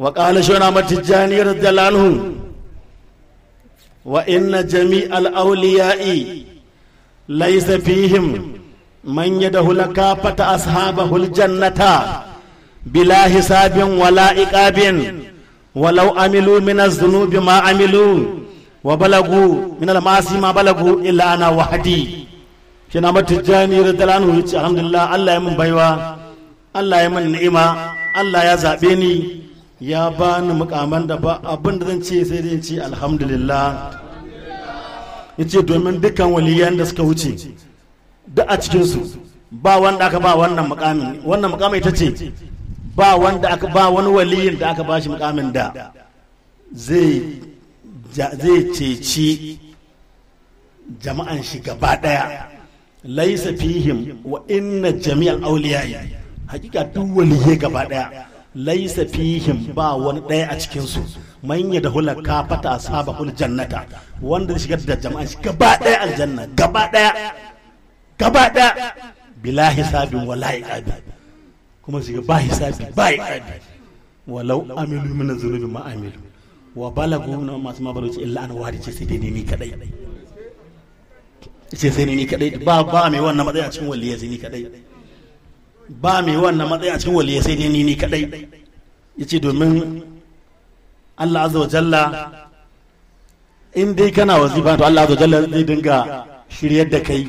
wa qala shona matijani radiyallahu anhu wa inna jami'al awliya'i laysa fihim man yadahu lakafata ashabahul jannata bila hisabin wala iqabin walau amilu min az-zunubi ma amilu wa balagu min al-masi ma balagu illa ana wahdi kina matijani radiyallahu anhu ya ce alhamdulillah Allah ya mun baiwa Allah ya mun ni'ima Allah ya bani mukaman da ba abin da zan ce sai dai ce alhamdulillah. Yace domin dukkan waliyan da suka wuce duk a cikinsu ba wanda aka ba wannan mukamin. Wannan mukamin ita ce ba wanda aka ba wani waliyin da aka ba shi mukamin da zai zai ceci jama'an shi gaba ɗaya laisa fihim wa inna jami'al awliyai. Hakika duk waliyai gaba ɗaya laisa fihim ba wani ɗaya a cikin su man ya da hula kafata ashabul jannata. Wanda zai shigar da jama'an shi gaba ɗaya aljanna gaba ɗaya gaba ɗaya bila hisabin wala iqabi. Kuma shiga ba hisabi ba iqabi. Walau amilu min zunubi ma amilu. Wa balagu na masu mabaruci illa an wadi ce sai dai ni kadai ce sai ni kadai ba ba mai wannan matsayi a cikin waliyai sai ni kadai ba mai wannan matsayi a cikin waliyai sai dai ni ni kadai. Yace domin Allah azza wa jalla in dai kana wazifa to Allah azza wa jalla zai dinga shiryar da kai.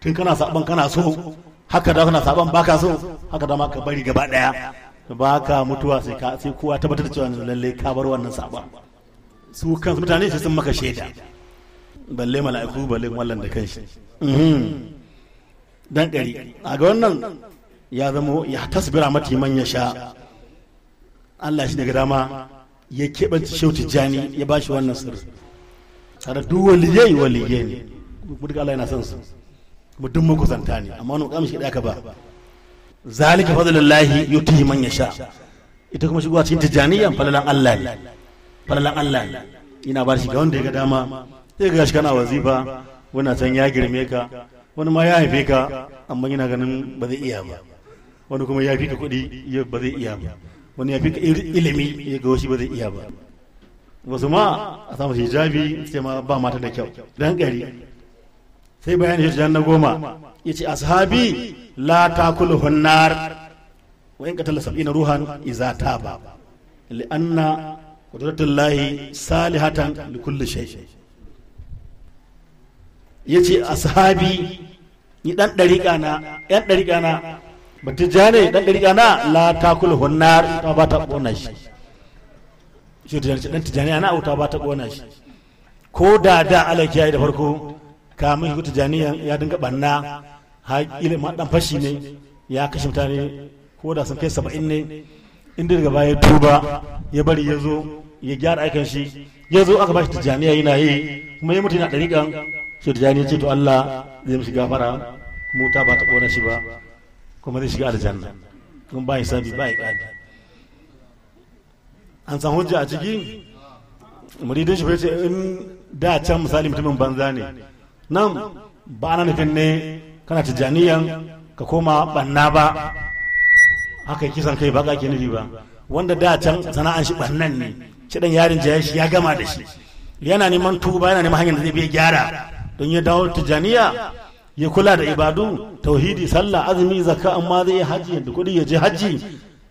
Tun kana saban kana so haka da kana saban baka so haka da ma ka bari gaba ɗaya ba ka mutuwa sai ka sai kowa tabbatar da cewa lalle ka bar wannan saban su kansu mutane sai sun maka shaida. Balle mala'iku balle wallan da kanshi. Dan ɗari. A ga wannan ya zama ya tasbira mati man ya sha. Allah shi daga dama ya keɓance shehu tijjani ya ba shi wannan sirri. Tare duk waliyai waliyai ne mutuka Allah yana son su kuma duk makusanta ne amma wani mukamin shi ɗaya ka ba. Zalika fadlullahi yutihi man ya sha ita kuma shigowa cikin tijjaniyan falalan Allah ne. Falalan Allah ne. Ina ba shi ga wanda ya ga dama sai ga shi kana wazifa wani can ya girme ka wani ma ya haife ka amma yana ganin ba zai iya ba. Wani kuma ya fi ka kuɗi ba zai iya ba. Wani ya fi ka ilimi ya ga wasu ba zai iya ba. Wasu ma a samu hijabi sai ma ba mata da kyau. Dan gari sai bayani shi na goma. Ya ce ashabi la takulu hunnar wa in qatala sab'ina ruhan iza taba. Li anna qudratullahi salihatan li kulli shay. Yace ashabi ni dan dariƙa na yan dariƙa na batijane dan dariƙa na la takulu hunnar ta ba ta kona shi. Shi dan tijani ana auta ba ta kona shi. Ko da da alaki yayi da farko kamun shi tijaniyan ya dinga banna har ilimin dan fashi ne ya kashe mutane ko da sun kai saba'in ne inda daga baya tuba ya bari ya zo ya gyara aikan shi ya zo aka bashi tijaniya yana yi kuma ya mutu yana ɗariƙan shi tijaniya ce to Allah zai mishi gafara kuma wuta ba ta ƙona shi ba. Kuma zai shiga aljanna. Kuma ba hisabi ba iqabi an san hujja a ciki? Muridin shi ce in da can misali mutumin banza ne. Nan ba na nufin ne kana tijjaniyan ka koma banna ba. Haka kisan kai ba ke nufi ba. Wanda da can sana'an shi bannan ne. Shi dan yarin jaya shi ya gama da shi. Yana neman tuba yana neman hanyar da zai biya gyara. Don ya dawo tijjaniya ya kula da ibadu tauhidi sallah azumi zakka amma zai yi haji da kuɗi ya je haji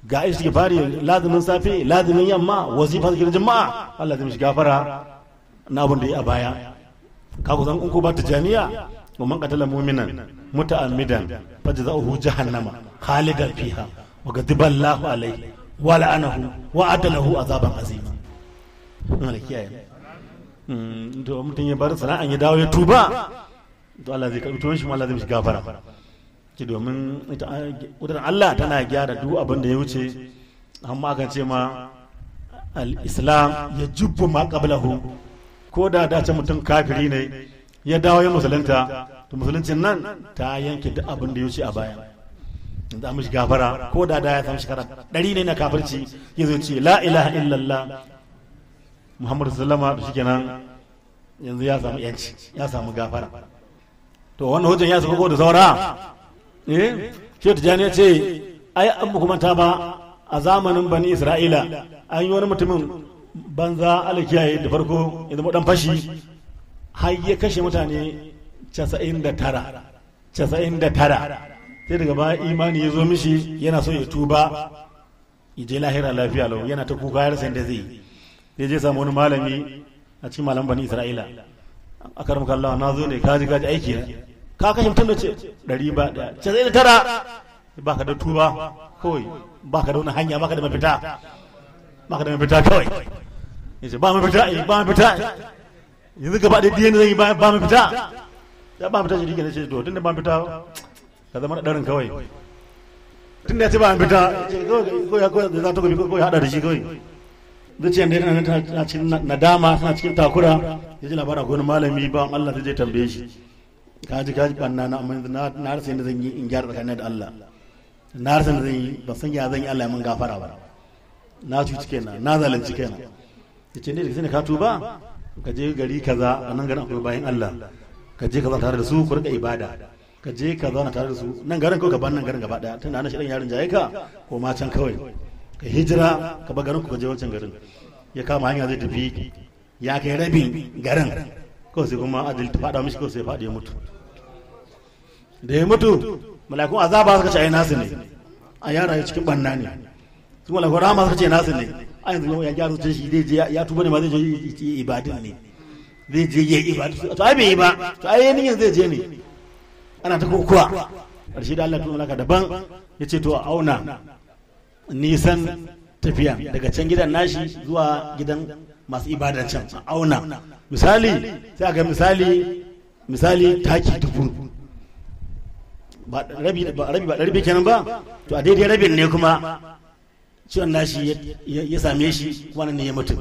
ga istighfari lazumin safe lazumin yamma wazifa zikirin jama'a. Allah zai mishi gafara na abin da ya baya. Ka ku san ku ba tijaniya? Wa man qatala mu'minan muta'ammidan fajza'uhu jahannama khalidan fiha. Wa ghadiba Allahu alayhi wa la'anahu wa adalahu azaban azima. Allah kiyaye. To mutum ya bar sana'an ya dawo ya tuba. To Allah zai karɓi tuwon shi Allah zai mishi gafara. Ki domin ita Allah tana gyara duk abin da ya wuce. Amma akan ce ma al-islam ya jubbu ma qablahu. Ko da dace mutum kafiri ne ya dawo ya musulunta to musuluncin nan ta yanke duk abin da ya wuce a baya. Da mishi gafara. Ko da da ya samu shekara ɗari ne na kafirci ya zo ce la ilaha illallah. Muhammadu sallama da shikenan yanzu ya samu yanci ya samu gafara. To wannan hujjan ya saka da saura? Eh shi tijani ya ce ai an ba kuma ta ba a zamanin bani isra'ila an yi wani mutumin banza alakiyaye da farko ya zama dan fashi har ya kashe mutane 99 99 sai daga baya imani ya zo mishi yana so ya tuba ya je lahira lafiya lau yana ta kuka ya rasa da zai zai je samu wani malami a cikin malam bani isra'ila. A karam kallawa na zo ne kaji kaji aiki na ka kashe mutum da ce ɗari ba ɗaya casa'in da tara ba ka da tuba kawai ba ka da wani hanya ba ka da mafita ba ka da mafita kawai ya ce ba mafita eh ba mafita yanzu gaba da diyan zai yi ba mafita ya ba mafita shi dike ce to tunda ba mafita ka zama ɗarin kawai tunda ya ce ba mafita ko ya ko gobe ko ya hada da shi kawai zuciyar da yana tana cikin nadama tana cikin takura. Ya ji labarin akwai malami ba Allah ta je tambaye shi. Kaji kaji banna na amma na na rasa yadda zan yi in gyara tsakanin da Allah. Na rasa yadda zan yi ban san ya zan yi Allah ya mun gafara ba. Na cuci kenan na zalunci kenan ya ce ne da sai ka tuba ka je gari kaza a nan garin akwai bayan Allah. Ka je ka zauna tare da su ku riƙa ibada. Ka je ka zauna tare da su nan garin ko ka ban nan garin gaba ɗaya tunda ana shirin yarin jaye ka ko ma can kawai. Ka hijira ka bar garin ku je wancan garin. Ya kama hanya zai tafi ya kai rabin garin. Kawai sai kuma adil ta faɗa mishi kawai sai faɗi ya mutu. Da ya mutu malakun azaba suka ce ai nasu ne. A yara ya cikin banna ne. Su malakun rahama suka ce nasu ne. A yanzu ya gyara zuciyar shi zai je ya tuba ne ma zai je ibadin ne. Zai je yi ibadin. To ai bai yi ba. To ai yanin zai je ne. Ana ta kokuwa ƙarshe da Allah tuna daban. Ya ce to a auna. Nisan tafiya daga can gidan nashi zuwa gidan masu ibadan can a auna misali sai ga misali misali taki dubu ba rabi ba rabi kenan ba to a daidai rabin ne kuma ciwon nashi ya same shi wannan ne ya mutu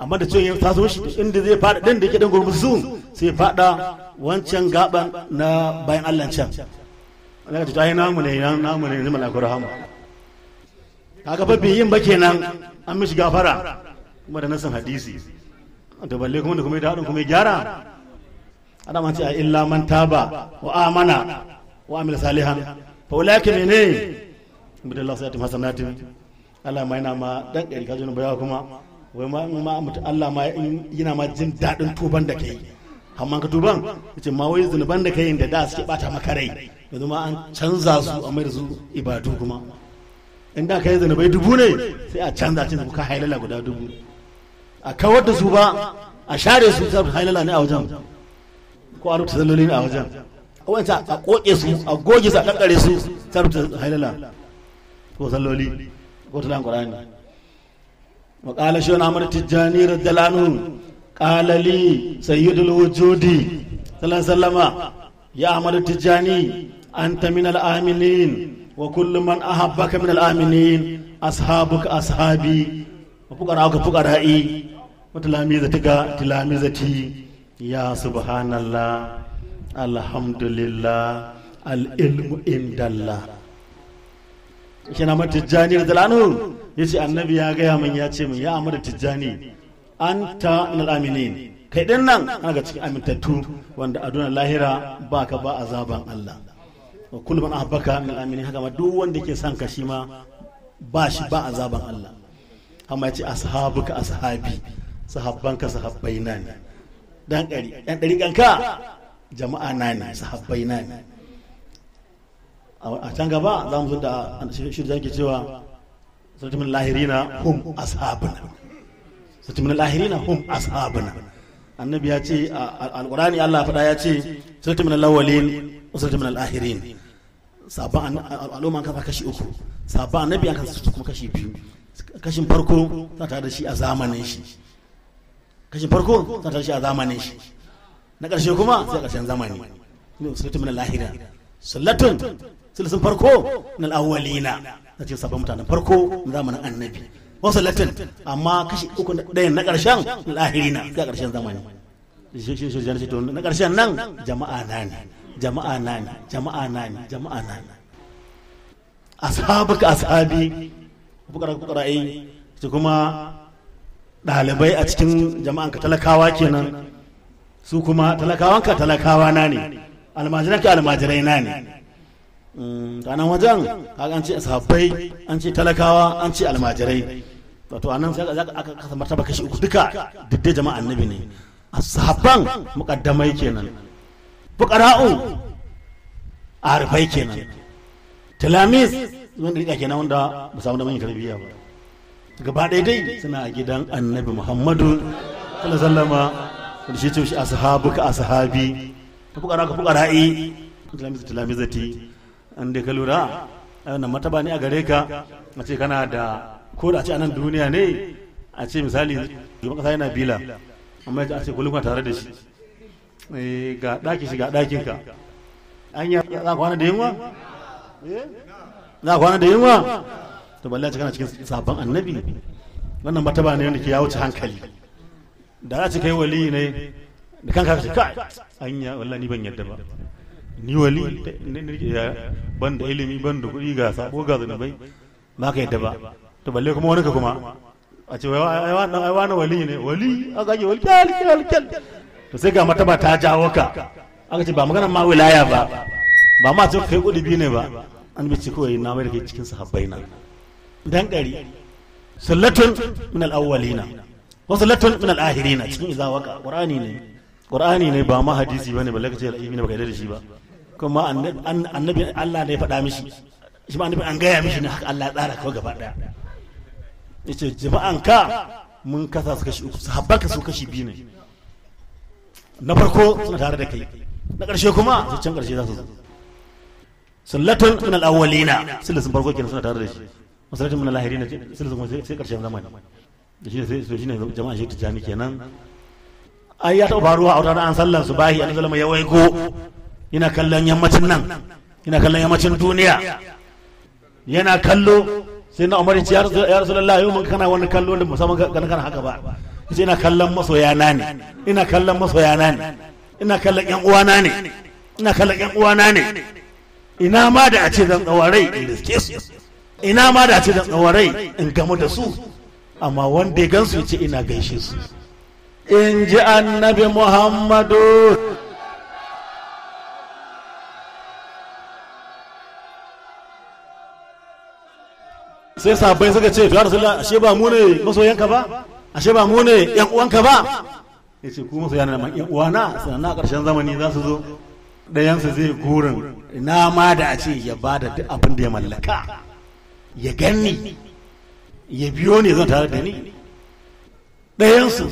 amma da ciwon ya taso shi inda zai fada din da yake dan gurmusu sai fada wancan gaban na bayan Allah can Allah ta tayi namu ne namu ne ne malakur rahama kaga fa yin ba kenan an mishi gafara. Kuma da nasan hadisi to balle kuma da kuma da hadin kuma ya gyara. Ana man ce a illa man taba wa amana wa amila salihan. Fa ulaka mene? Bidallahu sayyati hasanatin. Allah ma yana ma dan ɗari ka jini bayawa kuma? Wai ma ma mutu Allah ma yana ma jin daɗin tuban da kai. Amma ka tuban ya ce ma wai zunuban da kai da da suke bata maka rai. Yanzu ma an canza su a mai da su ibadu kuma. In da kai zunubai dubu ne sai a canza cin ka hailala guda dubu. A kawar da su ba a share su sai hailala ne a wajen. Ko a rubuta zalloli ne a wajen. A wancan a koke su a goge su a kankare su sai rubuta hailala. Ko salloli ko tulan qur'ani. Wa qala shaykhuna amr tijani radhiyallahu anhu qala li sayyidul wujudi sallallahu alaihi wasallama ya amr tijani anta min al aminin wa kullu man ahabbaka min al aminin ashabuka ashabi wa fuqara'uka fuqara'i wa tilamizatika tilamizati. Ya subhanallah alhamdulillah al ilmu indallah. Shi na matijjani da zalanu ya ce annabi ya gaya min ya ce min ya amur tijjani an ta min aminin kai ɗin nan ana ga cikin amintattu wanda a duniya lahira ba ka ba azaban Allah. Wa kullu man ahabbaka min aminin haka ma duk wanda ke son ka shi ma ba shi ba azaban Allah. Amma ya ce ashabuka ashabi sahabbanka sahabbai na ne. Dan ɗari ɗan ɗari kanka jama'a na ne sahabbai na ne. A can gaba za mu zo da shi da ke cewa sattumin lahirina hum ashabuna. Sattumin lahirina hum ashabuna. Annabi ya ce alqurani Allah faɗa ya ce sattumin lawalin sattumin lahirin sabon al'umma kan kashi uku. Sabon annabi an kan kuma kashi biyu. Kashin farko za ta da shi a zamanin shi. Kashin farko za ta da shi a zamanin shi. Na ƙarshe kuma sai ƙarshen zamani. Sattumin lahirina sallatun silisin farko na al'awwalina na ce sabon mutanen farko na zamanin annabi. Wasu latin amma kashi uku ɗayan na ƙarshen lahirina ga ƙarshen zamani. Na ƙarshen nan jama'a na ne jama'a na ne jama'a na ne jama'a na ne. Ashabuka ashabi bukara bukara ai ce kuma ɗalibai a cikin jama'anka talakawa kenan su kuma talakawanka talakawa na ne almajiranka almajirai na ne. A nan wajen kaga an ce sahabbai an ce talakawa an ce almajirai. Wato a nan sai aka kasa martaba kashi uku duka diddai jama'a annabi ne. Sahabban mukaddamai kenan. Fuqara'u arifai kenan. Talamis wanda riƙa kenan wanda ba samu da manyan tarbiyya ba. Gaba ɗaya dai suna a gidan annabi muhammadu sallallahu sallama da shi ce shi ashabuka ashabi. Ta fukara ka fukara'i talamiz talamizati an dai ka lura a wannan mataba ne a gare ka. A ce kana da ko da a ce a nan duniya ne a ce misali shugaban kasa yana bila amma a ce kullum tare da shi. Ga ɗaki shi ga ɗakin ka. An yi za kwana da yunwa? Za kwana da yunwa? To balle a ce kana cikin sabon annabi. Wannan mataba ne wanda ke ya wuce hankali. Da za ci kai wali ne da kanka ka ce kai anya wallahi ni ban yadda ba. Ni wali ban ilimi ban da kuɗi ga sabo ga zanubai ba ka yadda ba. To balle kuma wani ka kuma a ce ai wani wali ne. Wali a gaje wali kyal kyal kyal. To sai ga mataba ta jawo ka. Aka ce ba magana ma wilaya ba ba ma ce kai kuɗi biyu ne ba. An bi ci kawai na mai da cikin sahabbai na. Dan ɗari sallatun min al-awwalina wa sallatun min al-akhirina cikin idza waƙa qur'ani ne. Qur'ani ne ba ma hadisi ba ne balle kace al-ilmi ne baka yarda da shi ba. Kuma annabi Allah ne faɗa mishi. Shi ma annabi an gaya mishi ne haka Allah ya tsara kawai gaba ɗaya ya ce jama'an ka mun kasa su kashi uku sahabban ka su kashi biyu ne. Na farko suna tare da kai. Na ƙarshe kuma su can ƙarshe za su zo. Sallatun min al-awwalina. Sun farko kenan suna tare da shi. Masalatun min al-ahirina sun kuma sai ƙarshen zamani. Da shi sai shi ne jama'a shi tijani kenan. Ai ya taɓa faruwa a wata an sallan su bahi an zalama ya waigo. Yana kallon yammacin nan. Yana kallon yammacin duniya. Yana kallo sai na umar ya rasulullah yau mun kana wani kallo da musamman kana kana haka ba. Yace ina kallon masoya na ne. Ina kallon masoya na ne. Ina kallon yan uwana ne. Ina kallon yan uwana ne. Ina ma da a ce zan tsawarai in riske su. Ina ma da a ce zan tsawarai in gamu da su. Amma wanda ya gansu ya ce ina gaishe su. In ji annabi muhammadu sai sabai suka ce ya rasulullah ashe ba mu ne masoyanka ba? Ashe ba mu ne yan uwanka ba? Ya ce ku masoya na yan uwana sannan a ƙarshen zamani za su zo. Ɗayansu zai gurin. Ina ma da a ce ya ba da duk abin da ya mallaka. Ya ganni ya biyo ne zan tare da ni. Ɗayansu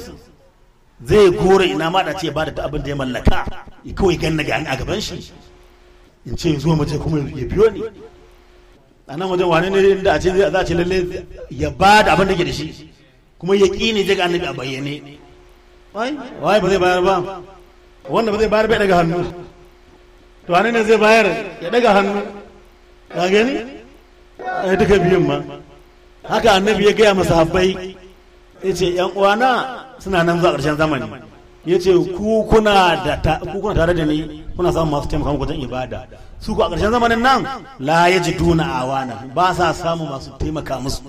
zai gore ina ma da ce ba da abin da ya mallaka. Kawai ganna ga a gaban shi. In ce mu je kuma ya biyo ni. A nan wajen wane ne inda a ce za a ce lalle ya ba da abin da ke da shi kuma ya ƙi ne ga annabi a bayyane. Wai ba zai bayar ba. Wanda ba zai bayar bai daga hannu. To wane ne zai bayar? Ya daga hannu. Ka gani? Ai duka biyun ma. Haka annabi ya gaya masa habbai. Ya ce yan uwana suna nan zuwa ƙarshen zamani. Ya ce ku kuna tare da ni kuna samun masu taimaka muku wajen ibada. Su ku a ƙarshen zamanin nan la ya ji duna awana ba sa samu masu taimaka musu.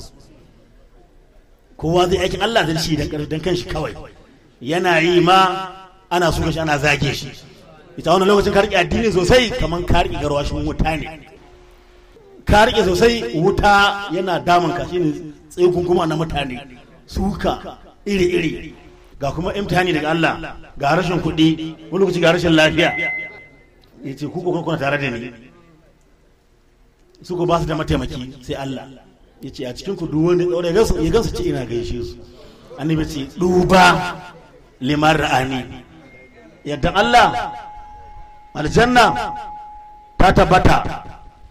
Kowa zai aikin Allah zai shi dan kan shi kawai. Yana yi ma ana so shi ana zage shi. Ita wannan lokacin ka riƙe addini sosai kamar ka riƙe garwashin wuta ne. Ka riƙe sosai wuta yana damun ka shine tsegun kuma na mutane. Suka iri-iri. Ga kuma imtihani daga Allah ga rashin kuɗi wani lokaci ga rashin lafiya. Ya ce ku kuna tare da ni? Su ko ba su da mataimaki sai Allah ya ce a cikin ku duk wanda ya gansu ya gansu ce ina gaishe su. Annabi ce duba liman ra'ani. Yadda Allah aljanna ta tabbata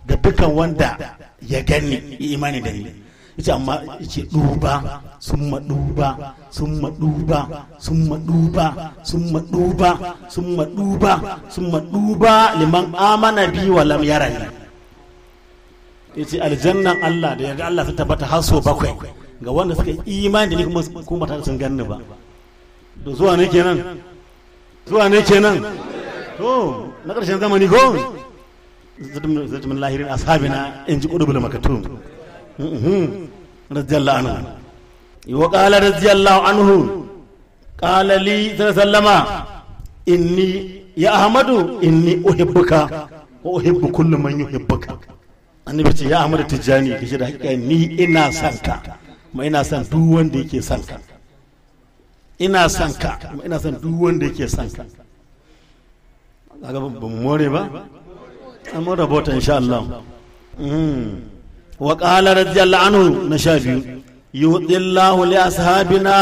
ga dukkan wanda ya gani imani da ni. Ya ce amma ya ce duba sun maduba sun maduba sun maduba sun maduba sun maduba sun maduba liman amana bi wa lam yarani ya ce aljannan Allah da yaga Allah ta tabbata har so bakwai ga wanda suka imani ni kuma kuma ta sun ganni ba to zuwa ne kenan zuwa ne kenan to na ƙarshen zamani ko zatumin lahirin ashabina in ji ƙudubul makatum radiyallahu anhu. Qala radiyallahu anhu qala li sallama inni ya ahmadu inni uhibbuka wa uhibbu kullu man yuhibbuka. Annabi ce ya Ahmad Tijjani kace da hakika ni ina son ka kuma ina son duk wanda yake son ka. Ina son ka kuma ina son duk wanda yake son ka. Kaga ba mu more ba? An more bota insha Allah. Wa qala radiyallahu anhu na sha biyu yu'tillahu li ashabina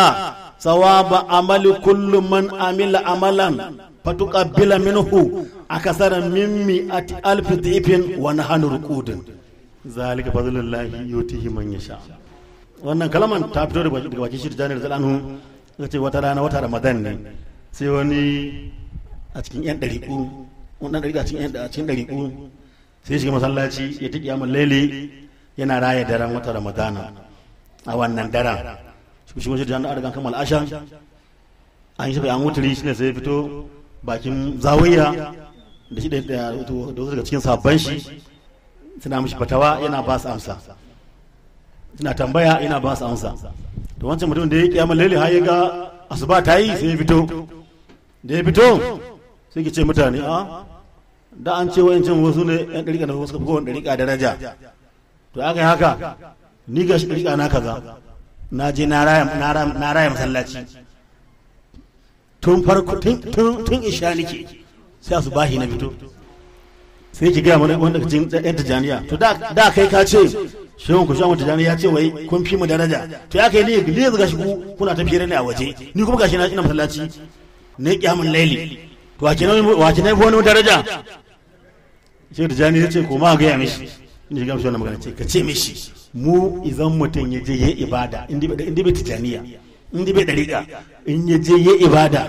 sawaba amali kullu man amila amalan fatuqabbila minhu akasara min mi'ati alfi dhifin wa nahnu fadlullahi yutihi man yasha wannan kalaman ta fito daga bakin shi janar ya ce wata rana wata ramadan ne sai wani a cikin yan ɗariƙu wannan ɗariƙa a cikin sai shiga masallaci ya ta kiyamar laili yana raya daren wata ramadana. A wannan daren. Shi shi da an kammala ashan. An shi an wuturi shi ne sai fito bakin zawiya da shi da wasu daga cikin sabban shi. Suna mishi fatawa yana ba su amsa. Suna tambaya yana ba su amsa. To wancan mutum da ya kiyamar laili har ya ga asuba ta yi sai ya fito. Da ya fito sai ke ce mutane a da an ce wa'yancin wasu ne yan ɗariƙa na wasu kafa kowane ɗariƙa daraja. To aka yi haka ni ga shi na kaza na je na raya masallaci. Tun farko tun isha nike sai su bahi na fito. Sai ki gaya mana wanda cikin yan tijaniya to da kai ka ce shehun ku shan tijaniya ya ce wai kun fi mu daraja. To ya kai ne ne ga shi kuna ta fere ne a waje. Ni kuma gashi na ina masallaci. Ne kiyamun laili. To wa ke na wani daraja? Shehu tijani ya ce ko ma gaya mishi. Ni shiga mishi wannan magana ce ka ce mishi mu idan mutum ya je ya ibada indi bai tijaniya indi bai dariƙa in ya je ya ibada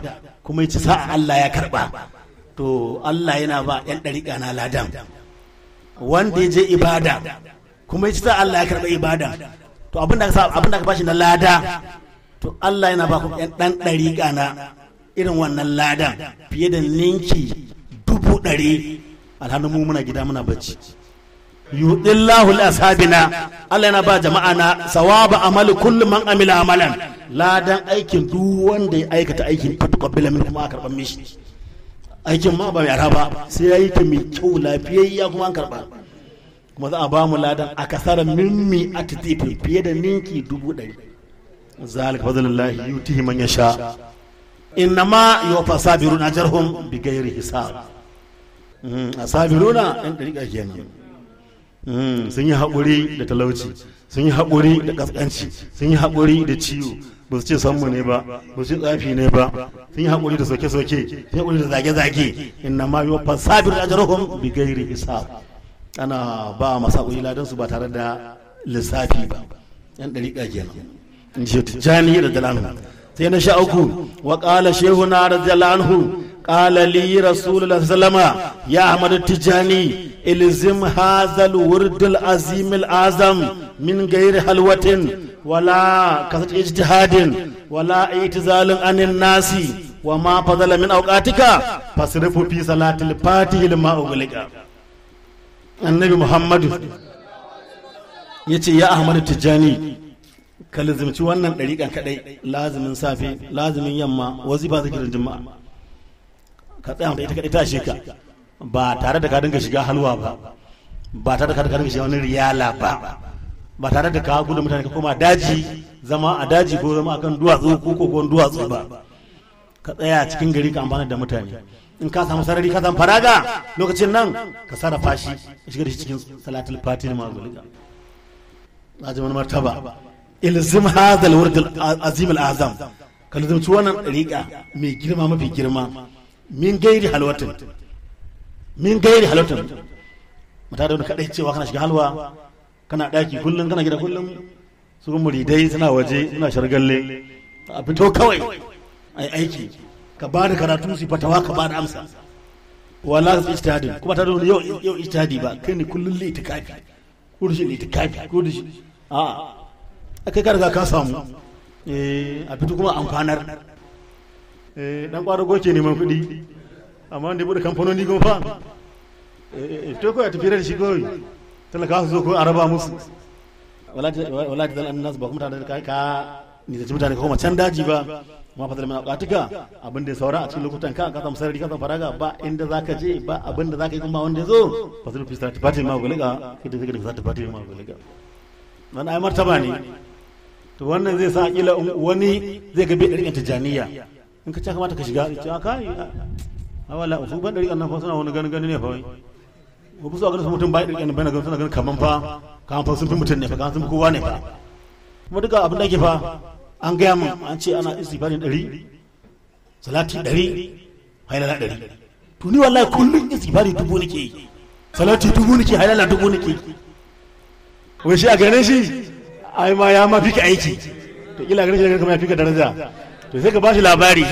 kuma ya ci sa'a Allah ya karɓa to Allah yana ba yan dariƙa na ladan. Wanda ya je ibada kuma ya ci sa'a Allah ya karɓa ibada to abin da ka abin da ka bashi na lada to Allah yana ba ku yan dan dariƙa na irin wannan ladan fiye da ninki dubu ɗari. Alhannun mu muna gida muna bacci. Yudillahu li ashabina Allah yana ba jama'a na sawaba amali kullu man amila amalan. Ladan aikin duk wanda ya aikata aikin fatuqabbala min kuma karɓan mishi. Aikin ma ba mai araba sai yayi ta mai kyau lafiyayya kuma an karɓa kuma za a ba mu ladan a kasara mimmi a titifin fiye da ninki dubu ɗari. Zalika fadlullahi yutihi man yasha. Innama yuwaffa sabiruna ajrahum bighairi hisab. Asabiruna yan dariƙa kenan. Sun yi haƙuri da talauci sun yi haƙuri da ƙasƙanci sun yi haƙuri da ciwo. Ba su ce sanmu ne ba ba su ce tsafi ne ba. Sun yi haƙuri da soke-soke sun yi haƙuri da zage-zage. Inna ma yuwaffa sabiruna ajrahum bighairi hisab. Ana ba masa haƙuri ladan su ba tare da lissafi ba. Yan dariƙa kenan. In ce tijjani da dalanu sai na sha uku wa ƙala shehu na radiyallahu anhu ƙala li rasulullah sallama ya ahmad tijani ilzim hazal wurdul azim azam min gairi halwatin wala kasat ijtihadin wala itizalin anin nasi wa ma fadala min awqatika fasrifu fi salatil fatih lima ughliqa annabi muhammadu ya ce ya ahmad tijani ka lazimci wannan ɗariƙan kaɗai lazimin safe lazimin yamma wazifa zikirin juma'a ka tsaya da ita kaɗai ta shi ka ba tare da ka dinga shiga halwa ba. Ba tare da ka dinga shiga wani riyala ba. Ba tare da ka gudu mutane ka koma daji zama a daji ko zama akan duwatsu ko kokon duwatsu ba. Ka tsaya cikin gari ka amfana da mutane. In ka samu sarari ka samu faraga lokacin nan ka sarrafa shi ka shiga da shi cikin salatul fatih ma zulika lazimin martaba. Ilzim hadal wurd azim al-azam. Ka lazimci wannan dariƙa mai girma mafi girma. Min gairi halwatin min gairi halwatin. Mata da wani kadai cewa kana shiga halwa kana daki kullum kana gida kullum. Su muridai suna waje suna shargalle. A fito kawai ai aiki. Ka ba da karatu su fatawa ka ba da amsa. Wala su ijtihadin? Kuma ta da yau yau ijtihadi ba. Kai ne kullum li itikafi ko da shi itikafi ko da shi. A'a. Kai ka riga ka samu. A fito kuma amfanar. Dan kwaro goke neman kuɗi. Amma wanda ya buɗe kamfanoni kuma fa. To ko ya tafi da shi kawai. Talaka su zo ko araba musu. Wala ta zan annas ba kuma tare da ka ni da mutane ka koma can daji ba. Ma fadar mana buƙatuka abin da saura a cikin lokutan ka ka samu sarari ka samu faraga ba inda za ka je ba abin da za ka yi kuma wanda ya zo. Fadar fi sa tafati ma guliga kai da zai da tafati ma guliga wannan ai martaba ne. To wannan zai sa kila wani zai ga bai ɗariƙan tijaniya in ka ce kamata ka shiga. Ce a kai a wala su ban ɗariƙan nan fa suna wani ganin gani ne fa wai. Ko su a ganin mutum bai ɗariƙan bai na ganin suna ganin kaman fa kaman fa sun fi mutum ne fa kaman sun fi kowa ne fa. Kuma duka abin da ake fa an gaya min an ce ana istighfarin ɗari salati ɗari hailala ɗari. To ni wallahi kullum istighfari dubu nake yi. Salati dubu nake hailala dubu nake wai shi a ganin shi ai ma ya ma fika aiki. To kila ganin shi kuma ya fika daraja. To sai ka bashi labari.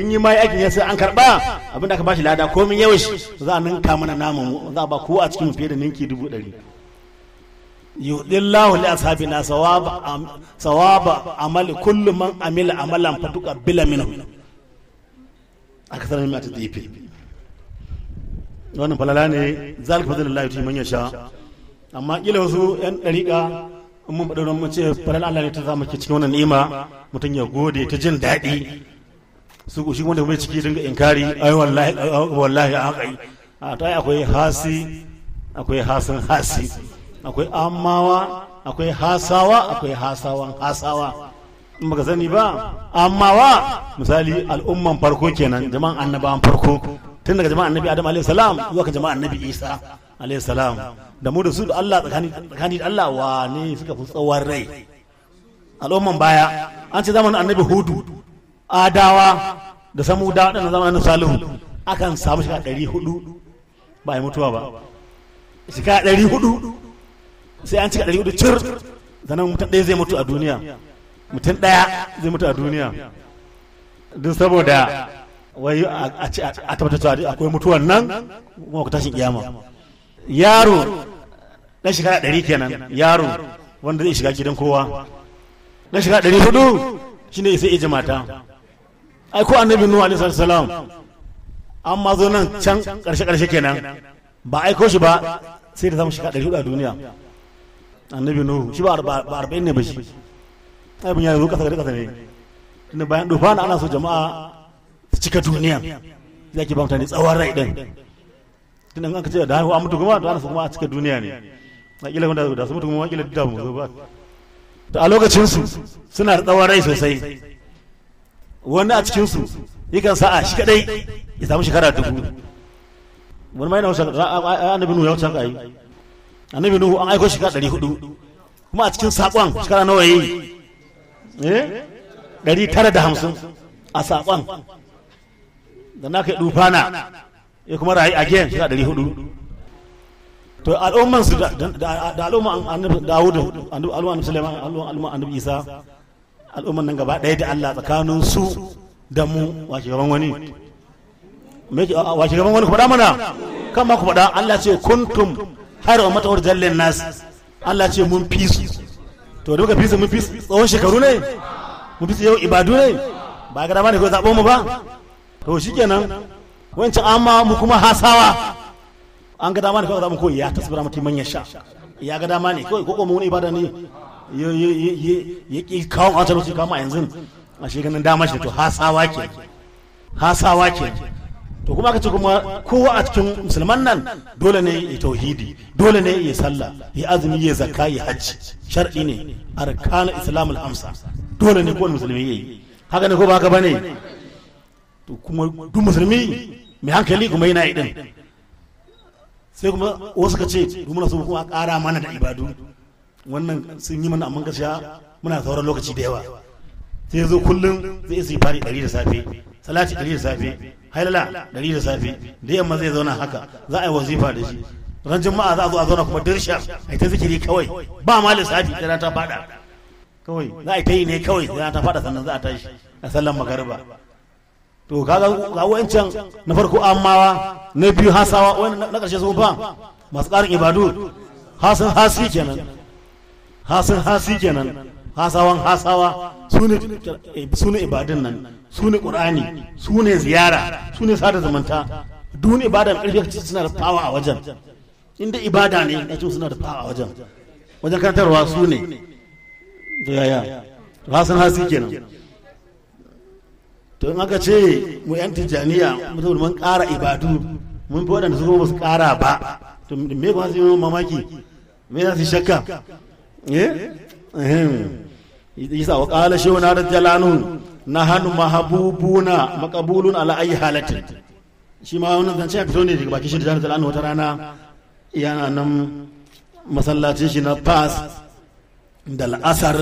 In yi mai aikin ya sai an karɓa abin da aka bashi lada komin yawan shi za a ninka mana namun za a ba kowa a cikin fiye da ninki dubu ɗari. Yudillahu li ashabina sawaba sawaba amali kullu man amila amalan fatuka bila minhu aka sanar mai ta difi wannan falala ne zalika fadlullahi yuti man yasha. Amma kila wasu yan dariƙa mun faɗa mun ce falala Allah ne ta zama cikin wannan ni'ima. Mutum ya gode ta jin daɗi. Su shi wanda mai ciki dinga inkari ai wallahi wallahi a kai a ta akwai hasi akwai hasan hasi akwai amawa akwai hasawa akwai hasawan hasawa. In baka sani ba amawa misali al'umman farko kenan jama'an annabawan farko. Tun daga jama'an annabi adam alayhi salam zuwa kan jama'an annabi isa alayhi salam. Da mu da su da Allah tsakani da Allah wane suka fi tsawon rai? Al'umman baya an ce zamanin annabi huɗu adawa da samuda da zamanin salihu akan samu shiga ɗari huɗu ba a yi mutuwa ba. Shiga ɗari huɗu sai an cika ɗari huɗu cir. Zanen mutum ɗaya zai mutu a duniya. Mutum ɗaya zai mutu a duniya. Duk saboda wai a tabbatar cewa akwai mutuwan nan kuma ku tashin kiyama. Yaro ɗan shekara ɗari kenan yaro wanda zai shiga gidan kowa. Ɗan shekara ɗari huɗu shine sai ije mata. Ai ko annabi nuhu alaihi salam an ma zo nan can ƙarshe ƙarshe kenan ba aiko shi ba sai da zama shiga ɗari huɗu a duniya. Annabi nuhu shi ba arba'in ne ba shi. Abin ya zo kasa kasa ne. Tunda bayan dufana ana so jama'a su cika duniya za ki ba mutane tsawon rai din tunda an ka ce da haihuwa mutu kuma to ana so kuma a cika duniya ne. A wanda da su mutu kuma kila da mu zo ba. To a lokacin su suna da tsawon rai sosai. Wani a cikin su yakan sa'a shi kadai ya samu shekara dubu. Wani ma yana wuce annabi nuhu ya wuce haka yi annabi nuhu an aiko shekara ɗari huɗu kuma a cikin saƙon shekara nawa yi? Eh? Ɗari tara da hamsin a saƙon. Da na kai dufana ya kuma rayu again shekara ɗari huɗu to al'umman su da al'umman annabi dawudu al'umman annabi suleiman al'umman annabi isa al'umman nan gaba ɗaya da allah tsakanin su da mu wa gaban wani? Wa gaban wani ku faɗa mana? Kan ma ku faɗa. Allah ce kuntum har wa matawar jallin nas. Allah ce mun fi su. To da muka fi su mun fi tsawon shekaru ne? Mun fi su yau ibadu ne? Ba ga dama ne ko zaɓo mu ba? To shikenan wancan amma mu kuma hasawa. An ga dama ne kawai za mu ko ya tasbira mutum man ya sha. Ya ga dama ne kawai ko wani ibada ne ya ki kawo a wancan lokaci kawo a yanzu. A shi ganin dama shi to hasawa ke. Hasawa ke. To kuma aka ce kuma kowa a cikin musulman nan dole ne ya tauhidi dole ne ya sallah ya azumi ya zakka ya hajji. Shar'i ne. Arkana islam al-hamsa dole ne kowane musulmi ya yi. Haka ne ko ba haka ba ne to kuma duk musulmi mai hankali kuma yana yi din. Sai kuma wasu ka ce muna so kuma ƙara mana da ibadu. Wannan sun yi mana amma gaskiya muna sauran lokaci da yawa. Sai zo kullum zai isa fari ɗari da safe salati ɗari da safe hailala ɗari da safe. Da yamma zai zauna haka za a yi wazifa da shi. Ran juma'a za a zo a zauna kuma dirsha a yi ta zikiri kawai. Ba ma lissafi da ta fada kawai za a yi ta yi ne kawai da ta fada sannan za a tashi a sallan magariba. To kaga ga wancan na farko amawa na biyu hasawa wani na ƙarshe su ba masu ƙarin ibadu. Hasan hasi kenan. Hasan hasi kenan. Hasawan hasawa su ne ibadun nan su ne ƙur'ani su ne ziyara su ne sada zumunta. Duk ibada mai ƙarfi suna da fawa a wajen. Inda ibada ne na suna da fawa a wajen. Wajen karantarwa su ne yaya? Hasan hasi kenan. To in aka ce mu yan tijjaniya mutum mun ƙara ibadu mun fi waɗanda su ba su ƙara ba. To me kuma su yi mamaki? Me za su shakka? Eh? Yasa wa qala shaykhuna radiyallahu na hannu mahabubuna maqbulun ala ayi halatin. Shi ma wannan zance ya fito ne daga bakin shi da radiyallahu wata rana yana nan masallacin shi na pass da la'asar.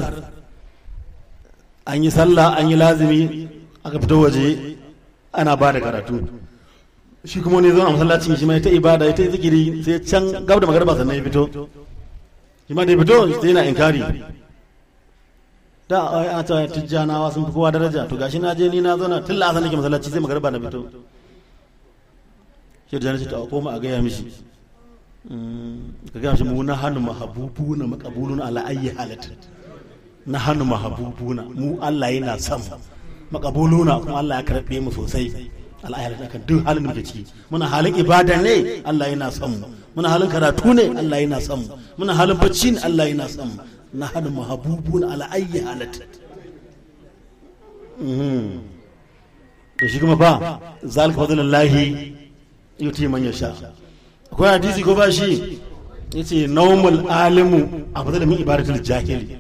An yi sallah an yi lazimi aka fito waje ana ba da karatu. Shi kuma ne zo a masallacin shi ma ta ibada ya ta zikiri sai can gab da magarba sannan ya fito. Shi ma da ya fito sai yana inkari. Da a ta tijjanawa sun fi kowa daraja. To gashi na je ni na zauna tun la'asar nake masallaci sai magarba na fito. Shi da jana ce ta koma a gaya mishi. Ka gaya mishi mu na hannu mahabubu na makabulun ala ayyi halatin na hannu mahabubuna mu Allah yana son makabuluna kuma Allah ya karɓe mu sosai. Al'ayar da duk halin da ciki. Muna halin ibada ne Allah yana son mu. Muna halin karatu ne Allah yana son mu. Muna halin bacci ne Allah yana son mu. Na hannu mahabubuna ala ayyi halat. To shi kuma fa zalika fadlullahi yuti man yasha. Akwai hadisi ko ba shi? Yace nawmul alimu afdalu min ibadatul jahili.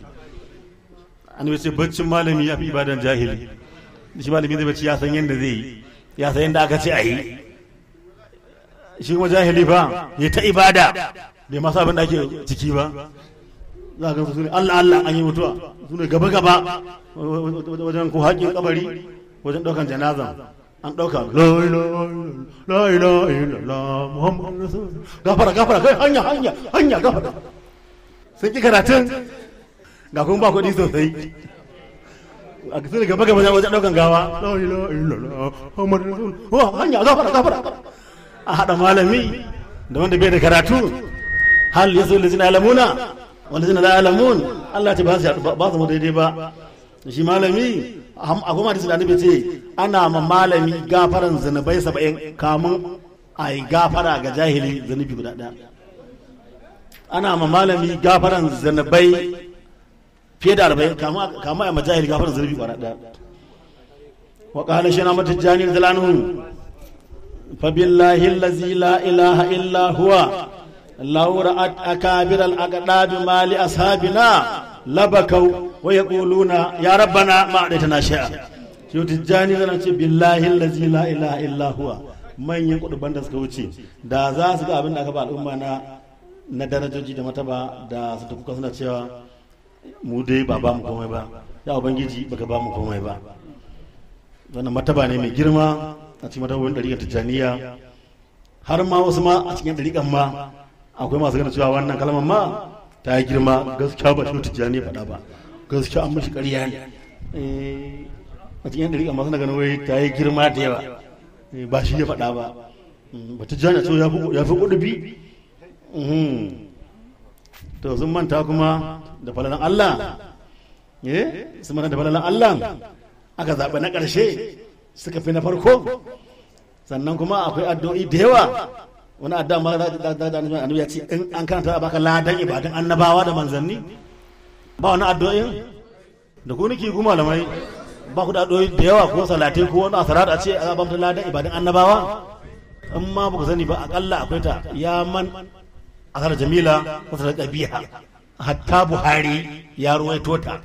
Annabi ce baccin malami ya fi ibadan jahili. Shi malami zai bacci ya san yadda zai yi ya san yadda aka ce a yi. Shi kuma jahili fa ya ta ibada bai masu abin da ake ciki ba. Za ka su ne allah allah an yi mutuwa. Su ne gaba gaba wajen ko haƙin kabari wajen ɗaukan janazan an ɗauka gafara gafara kai hanya hanya hanya gafara. Sun ki karatun ga kuma ba kuɗi sosai. A ƙasar gaba gaba wajen ɗaukan gawa. Hanya gafara gafara. A haɗa malami da wanda bai da karatu. Hal ya so lizina alamuna wanda zina la alamun Allah ce ba su mu daidai ba. Shi malami a hadisi da annabi ce ana ma malami gafaran zanabai saba'in kamun a yi gafara ga jahili zanubi guda ɗaya. Ana ma malami gafaran zanabai fiye da arba'in kama a majahil gafar zurbi kwara ɗaya. Wa ƙala shi na mata jani da lanuhu fa billahi allazi la ilaha illa huwa law ra'at akabir al aqdab mali ashabina labakau wa yaquluna ya rabbana ma adaitana shay'a. Shi tijjani zan ce billahi allazi la ilaha illa huwa. Manyan kuduban da suka wuce da za su ga abin da aka ba al'umma na na darajoji da mataba da su tafi suna cewa mu dai ba ba mu komai ba. Ya ubangiji baka ba mu komai ba. Wannan mataba ne mai girma a cikin matabobin ɗariƙar tijjaniya. Har ma wasu ma a cikin ɗariƙan ma akwai masu gana cewa wannan kalmar ma ta yi girma. Gaskiya ba shi tijjani faɗa ba. Gaskiya an mashi ƙarya ne. A cikin ɗariƙan ma suna ganin wai ta yi girma da yawa. Ba shi ya faɗa ba. Ba tijjani a ya fi ƙudubi. To sun manta kuma da falalan Allah. Eh sun manta da falalan Allah. Aka zaɓa na ƙarshe suka fi na farko. Sannan kuma akwai addu'o'i da yawa. Wani addu'a ma da annabi ya ce in an karanta baka ladan ibadan annabawa da manzanni. Ba wani addu'o'in? Da ku nake ku malamai. Ba ku da addu'o'i da yawa ko salatai ko wani asarar a ce a ba mu ladan ibadan annabawa? In ma ba ku sani ba akalla akwai ta. Ya man asar jamila wata da ƙabiha hatta buhari ya ruwaito ta.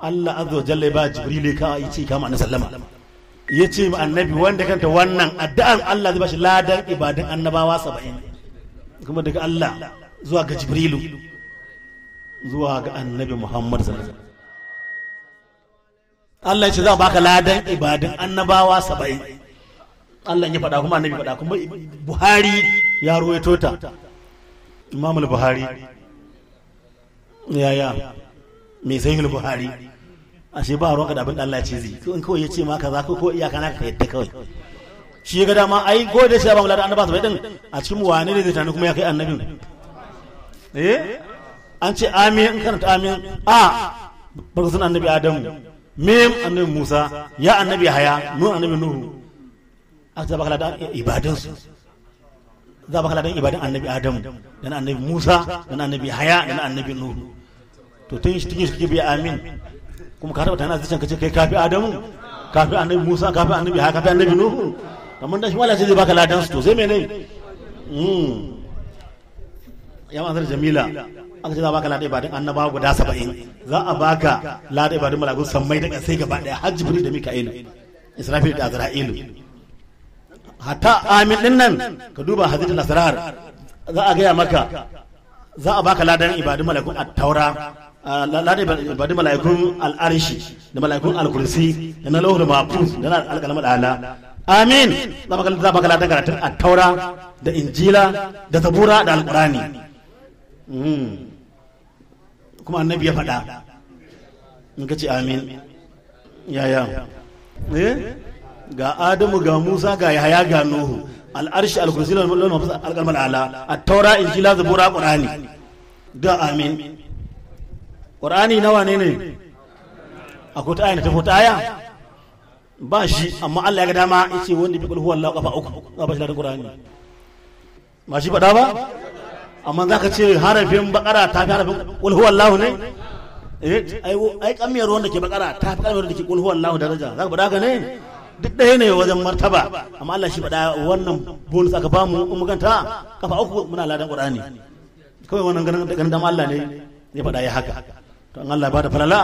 Allah azza jalla ba jibril ka yi ce kama na sallama. Ya ce ma annabi wanda kanta wannan addu'an allah zai bashi ladan ibadan annabawa saba'in. Kuma daga allah zuwa ga jibrilu zuwa ga annabi muhammad sallallahu alaihi Allah ya ce za baka ladan ibadan annabawa saba'in. Allah ya faɗa kuma annabi faɗa kuma Buhari ya ruwaito ta. Imam Buhari yaya me sai Buhari ashe ba ruwanka da abin da Allah ce zai in kawai ya ce maka za ko iyaka naka ka yadda kawai. Shi ga dama ai ko da shi ba mu ladan annaba saba'in din a cikin wane ne zai tani kuma ya kai annabin? Eh? An ce amin in karanta amin. A barka sun annabi Adamu. Mim annabi Musa? Ya annabi Haya nun annabi Nuhu? Aka zaba kala da ibadan su za ba kala da ibadan annabi Adamu. Da na annabi Musa da na annabi Haya da na annabi Nuhu. To shi tun shi biya amin. Kuma ka tabbata yana zuciyan ka ce kai kafi adamu kafi annabi musa kafi annabi ha kafi annabi nuhu. Kamar da shi wala ce zai baka ladan su to sai mene? Ya manzar jamila aka ce za a baka ladan ibadun annabawa guda saba'in. Za a baka ladan ibadun malakun sammai da sai gaba ɗaya har jibril da mika'ilu israfil da azra'ilu. Hatta amin ɗin nan ka duba hadisul asrar za a gaya maka za a baka ladan ibadun malakun at-taura. Ladan ibadun malakun al-arshi da malakun al-kursi da na da na al-qalam ala amin. Za karatun da injila da zabura da al-qurani. Kuma annabi ya faɗa. In ka ce amin. Yaya eh? Ga adamu ga musa ga yahaya ga nuhu. Al'arshi al-kursi lal mafus al-qalmal ala at-taura injila zabura da amin. Qur'ani nawa ne ne? Akwai ta aya ta fota aya? Ba shi amma Allah ya ga dama ya ce wanda bi kul huwallahu kafa uku za ba shi da qur'ani. Ba shi fada ba? Amma zaka ce harafin bakara ta fi harafin kul huwallahu ne? Eh ai ai kamiyar wanda ke bakara ta fi kamiyar da ke kul huwallahu daraja. Zaka fada ka ne? Duk ɗaya ne wajen martaba. Amma Allah shi faɗa wannan bonus aka ba mu in maganta kafa uku muna ladan Qur'ani. Kawai wannan ganin da ganin Allah ne ya faɗa ya haka. To an Allah ba da falala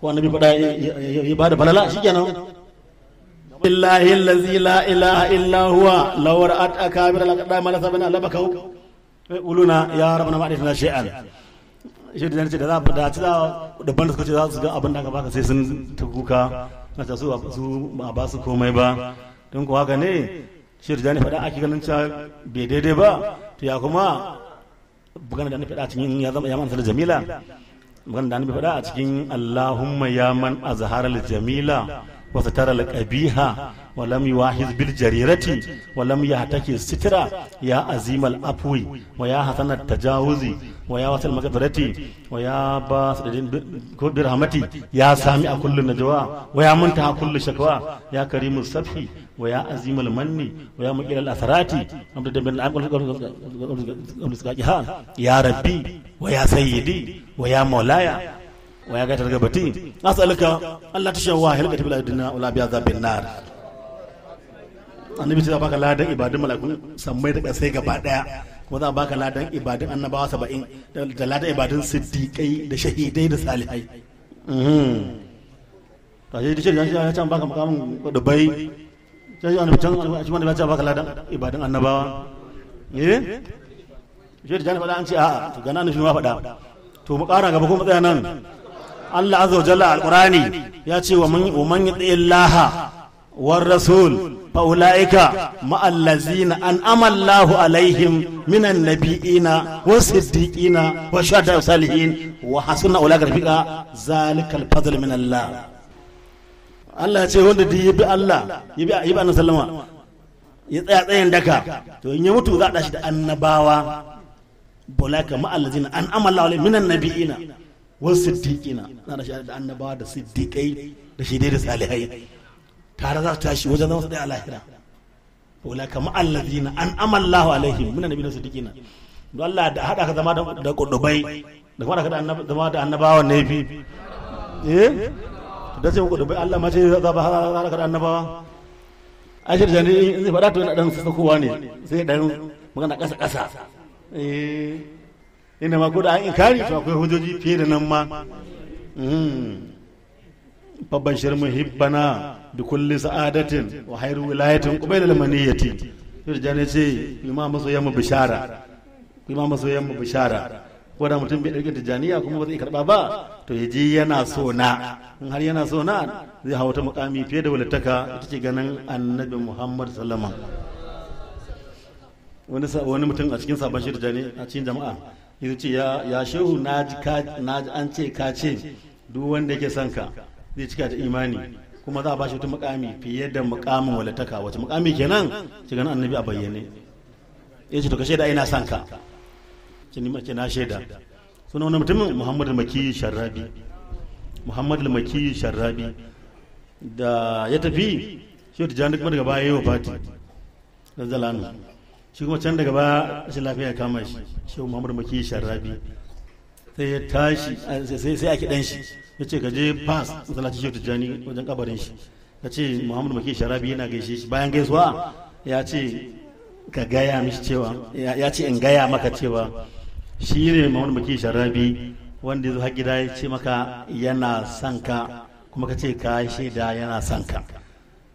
ko annabi faɗa ya ba da falala shikenan billahi allazi la ilaha illa huwa law ra'at akabir al-aqdam la sabana labakau uluna ya rabbana ma adina shay'an shi da ce da za da ci da banda suka ce za su ga abin da aka baka sai sun ta na ta su su ba ba su komai ba. Don kuwa haka ne shi da jani faɗa ake ganin cewa bai daidai ba. To ya kuma bugana da na faɗa cikin ya zama ya man jamila bugana da na faɗa a cikin Allahumma ya man azhara jamila wa satara al-qabiha wa lam yuwahiz bil jarirati wa lam yahtaki sitra ya azimal afwi wa ya hasana tajawuzi wa ya wasal magfirati wa ya bas ko birhamati ya sami a kullu najwa wa ya muntaha kullu shakwa ya karimu safi wa ya azimal manni wa ya muqil al asarati amda da bin al ya ta annabi ta baka ladan ibadun malakun sammai da kasai gaba ɗaya kuma za a baka ladan ibadun annabawa saba'in da ladan ibadun siddiƙai da shahidai da salihai. Ta shi dishe ya can baka makamun dubai. Sai shi wani can shi wani ya baka ladan ibadun annabawa. Eh? Shi da jani faɗa an ce a'a to gana nufin ma faɗa. To mu ƙara gaba kuma tsaya nan. Allah azza wa jalla alqurani ya ce wa man yati Allah war rasul فأولئك مع الذين أنعم الله عليهم من النبيين والصديقين والشهداء والصالحين وحسن أولئك رفيقا ذلك الفضل من الله Allah ya ce wanda duk ya bi Allah ya bi ya bi annabi sallama ya tsaya tsayin daka to in ya mutu za a dashi da annabawa bolaka ma allazina an amalla alaihi minan nabiyina was siddiqina za a dashi da annabawa da siddiqai da shidai da salihai tare za su tashi wajen zama su ɗaya a lahira. Wala kama allazina an amallahu alaihim. Minan nabiyina siddiqina don Allah da hada ka zama da kudubai da kuma ka zama da annabawa ne fi. Eh? Da sai kudubai Allah ma ce za ba hada ka da annabawa. Ai shi da ne in zai fada to yana dan sakowa ne. Sai dan magana kasa kasa eh. Ina ma ko da an inkari to akwai hujjoji fiye da nan ma. فبشر محبنا بكل سعادة وخير ولاية قبيل المنية يرجعني سي بما مسو يم بشارة بما مسو يم بشارة ko da mutum bai ɗauke tijjaniya kuma ba zai karɓa ba to ya je yana so na in har yana so na zai hawa ta mukami fiye da walittaka ita ce ganin annabi muhammad sallama wani wani mutum a cikin sabon shirin tijjani a cikin jama'a ya ce ya shehu na ji an ce ka ce duk wanda yake son ka zai cika da imani kuma za a bashi wata mukami fiye da mukamin walataka wace mukami kenan? Ki ganin annabi a bayyane. Ya ce to ka shaida ina son ka. Ki ni mace na shaida. Suna wani mutumin muhammadu maki sharrabi. Muhammadu maki sharrabi. Da ya tafi shi ta jan kuma daga baya yi wa fati da zalanu. Shi kuma can daga baya shi lafiya ya kama shi. Shi muhammadu maki sharrabi. Sai ya tashi sai ake dan shi. Ya ce ka je pass masallaci shi tijjani wajen kabarin shi. Ka ce muhammadu maki sharabi yana gaishe shi. Bayan gaisuwa ya ce ka gaya mishi cewa ya ce in gaya maka cewa shi ne muhammadu maki sharabi wanda ya zo gida ya ce maka yana son ka kuma ka ce ka shaida yana son ka.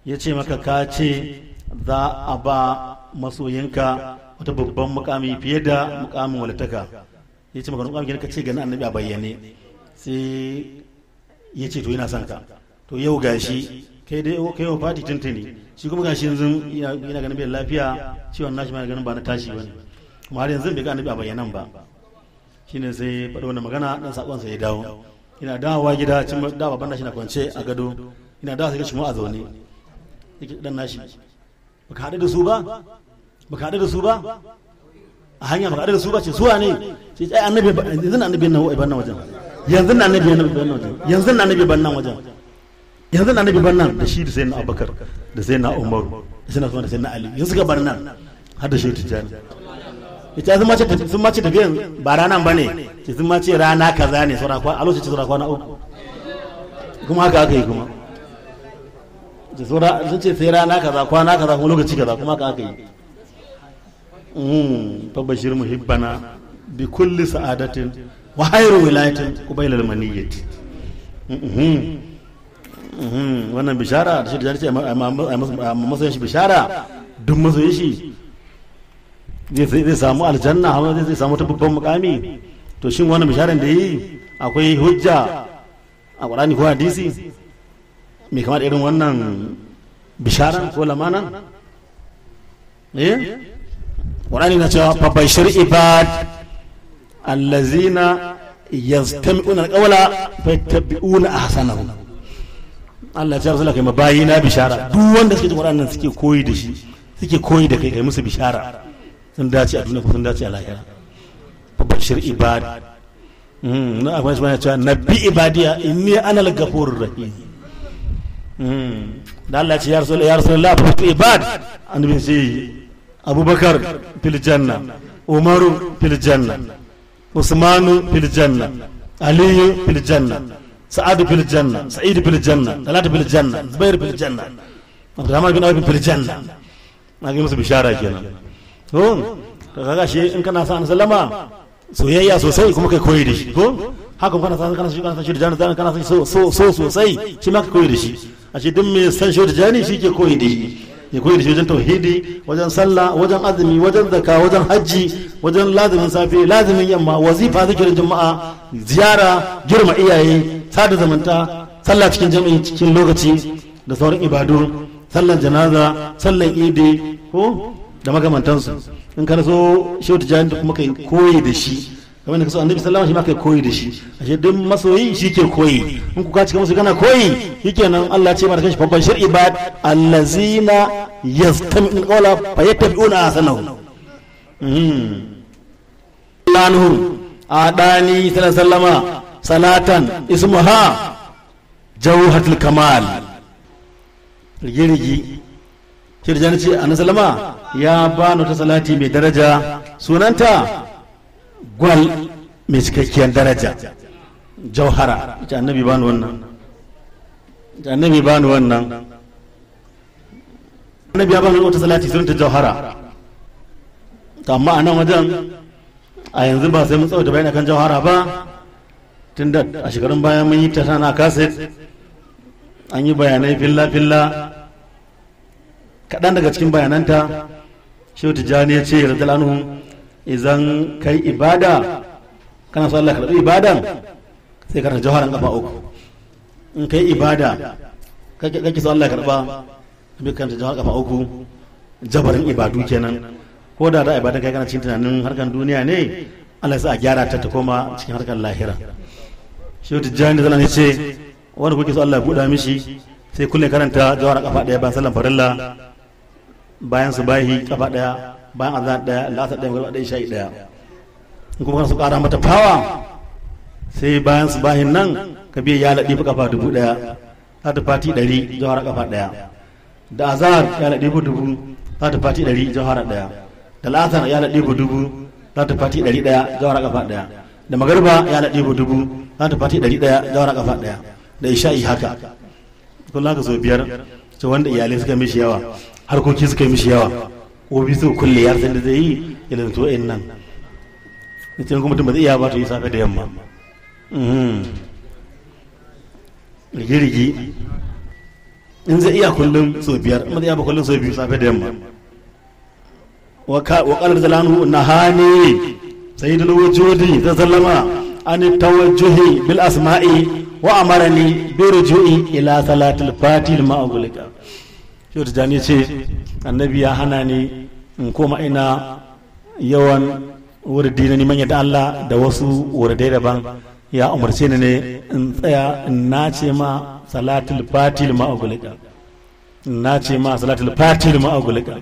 Ya ce maka ka ce za a ba masoyinka wata babban mukami fiye da mukamin walitaka ya ce maka mukamin ka ce gani annabi a bayyane sai ya ce to yana son ka. To yau gashi kai dai kai wa fati tuntuni shi kuma gashi yanzu yana ganin bai lafiya ciwon nashi mai ganin ba na tashi ba ne kuma har yanzu bai ga annabi a bayyanan ba. Shine sai faɗi wannan magana dan saƙon sa ya dawo. Ina dawowa gida cin da baban nashi na kwance a gado. Ina dawowa sai ga shi mu a zaune. Yake dan nashi baka haɗu da su ba? Baka haɗu da su ba? A hanya haɗu da su ba ce suwa ne sai ai annabi yanzu na annabi nan ban nan wajen. Yanzu na annabi ban nan wajen. Yanzu na annabi ban nan wajen. Yanzu na annabi ban nan. Da shi da sayyidina abubakar da sayyidina umaru da sayyidina usman da sayyidina ali. Yanzu ga bar nan. har da shi tijani ita sun mace sun mace tafiyan ba ranan ba ne ce sun mace rana kaza ne saura kwana a lokacin saura kwana uku. Kuma haka aka yi kuma. Sun ce sai rana kaza kwana kaza kuma lokaci kaza kuma haka aka yi. Fa bashir muhibbana bi kulli sa'adatin wa hayru wilayatin qubayla al maniyyati wannan bishara da shi da ce a masoyin shi bishara. Duk masoyin shi zai samu aljanna hawa zai samu ta babban mukami. To shin wannan bisharan da yi akwai hujja a ƙwarani ko hadisi? Mai kama da irin wannan bisharan ko lamanan? Eh? Ƙwarani na cewa babashir ibad allazina yastami'una alqawla fayattabi'una ahsanahu Allah ya rasulullah kai mabayi na bishara. Duk wanda suke jin waɗannan suke koyi da shi suke koyi da kai kai musu bishara. Sun dace a duniya ko sun dace a lahira. Babashir ibad. Na akwai shi cewa nabbi ibadiya inni ana al-ghafurur rahim. Da Allah ya ce ya rasul ya rasulullah fa ibad. Annabi sai abubakar fil janna umaru fil janna usmanu fil janna aliyu fil janna sa'adu fil janna sa'id fil janna talata fil janna zubair fil janna abdurrahman bin awf fil janna. Na ga musu bishara kenan. To kaga shi in kana sa sallama soyayya sosai kuma kai koyi da shi ko? Haka kana san kana shi kana shi da jani zan kana san so so sosai shi ma ka koyi da shi. A ce duk mai san shi da jani shi ke koyi da shi. Ya koyi da shi wajen tauhidi wajen sallah wajen azumi wajen zakka wajen hajji wajen lazimin safe lazimin yamma wazifa zikirin juma'a ziyara girma iyaye sada zamanta sallah cikin jami'i cikin lokaci da sauran ibadu sallan janaza sallan idi ko da magamantansu in ka so shi wata jani kuma kai koyi da shi. Kamar da kaso annabi sallama shi ma kai koyi da shi. Ashe duk masoyi shi ke koyi. In ku ka cika musu kana koyi shikenan Allah ce mata kashi babban shir ibad allazina yastami'una qawla fa yattabi'una ahsanahu anhu adani sallama salatan ismuha jawhatul kamal. Rigirigi shirjan ce annabi sallama ya bani ta salati mai daraja. Sunanta gwal mai cikakkiyar daraja. Jauhara. Ita annabi bani wannan. Ita annabi bani wannan. Annabi ya bani wata salati sunanta jauhara. Amma a nan wajen a yanzu ba sai mun tsawata bayan kan jauhara ba. Tun da a shekarun bayan mun yi ta sana kaset. An yi bayanai filla-filla. Kaɗan daga cikin bayananta shehu tijjani ya ce radiyallahu idan kai ibada kana so Allah karɓi ibadan sai karanta jawharan kafa uku. In kai ibada kake so Allah karɓa sai karanta jawharan kafa uku. Jabarin ibadu kenan. Ko da da ibadan kai kana cikin tunanin harkan duniya ne Allah ya sa a gyara ta ta koma cikin harkar lahira. Shehu tijjani da zan ce wanda kuke so Allah buɗa mishi sai kullum karanta jawharan kafa ɗaya bayan sallan farilla bayan su bahi kafa ɗaya bayan azan ɗaya lasa ɗaya gaba ɗaya shayi ɗaya. In kuma su kara mata fawa sai bayan su bahin nan ka biya ya laɗi fa kafa dubu ɗaya za ta fati ɗari jawhara kafa ɗaya da azan ya laɗi fa dubu za ta fati ɗari jawhara ɗaya da lasar ya laɗi fa dubu za ta fati ɗari ɗaya jawhara kafa ɗaya da magarba ya na ɗibo dubu salatul fati ɗari ɗaya jawara kafa ɗaya. Da isha'i haka. Kullum haka so biyar ce wanda iyalai suka mishi yawa harkoki suka mishi yawa. Su kulle yar da zai yi ilan to in nan ita kuma mutum ba zai iya ba to yi safe da yamma rigi-rigi in zai iya kullum so biyar in zai iya ba kullum so biyu safe da yamma wa kalar zalanu na hani sai da wujudi ta sallama an tawajjuhi bil asma'i wa amarani bi ruju'i ila salatul fatil ma'ugulika shi ta jani ce annabi ya hana ni in koma ina yawan wurdi na neman yadda Allah da wasu wurdai daban. Ya umarce ni ne in tsaya in nace ma salatul fatil ma'ugulika in nace ma salatul fatil ma'ugulika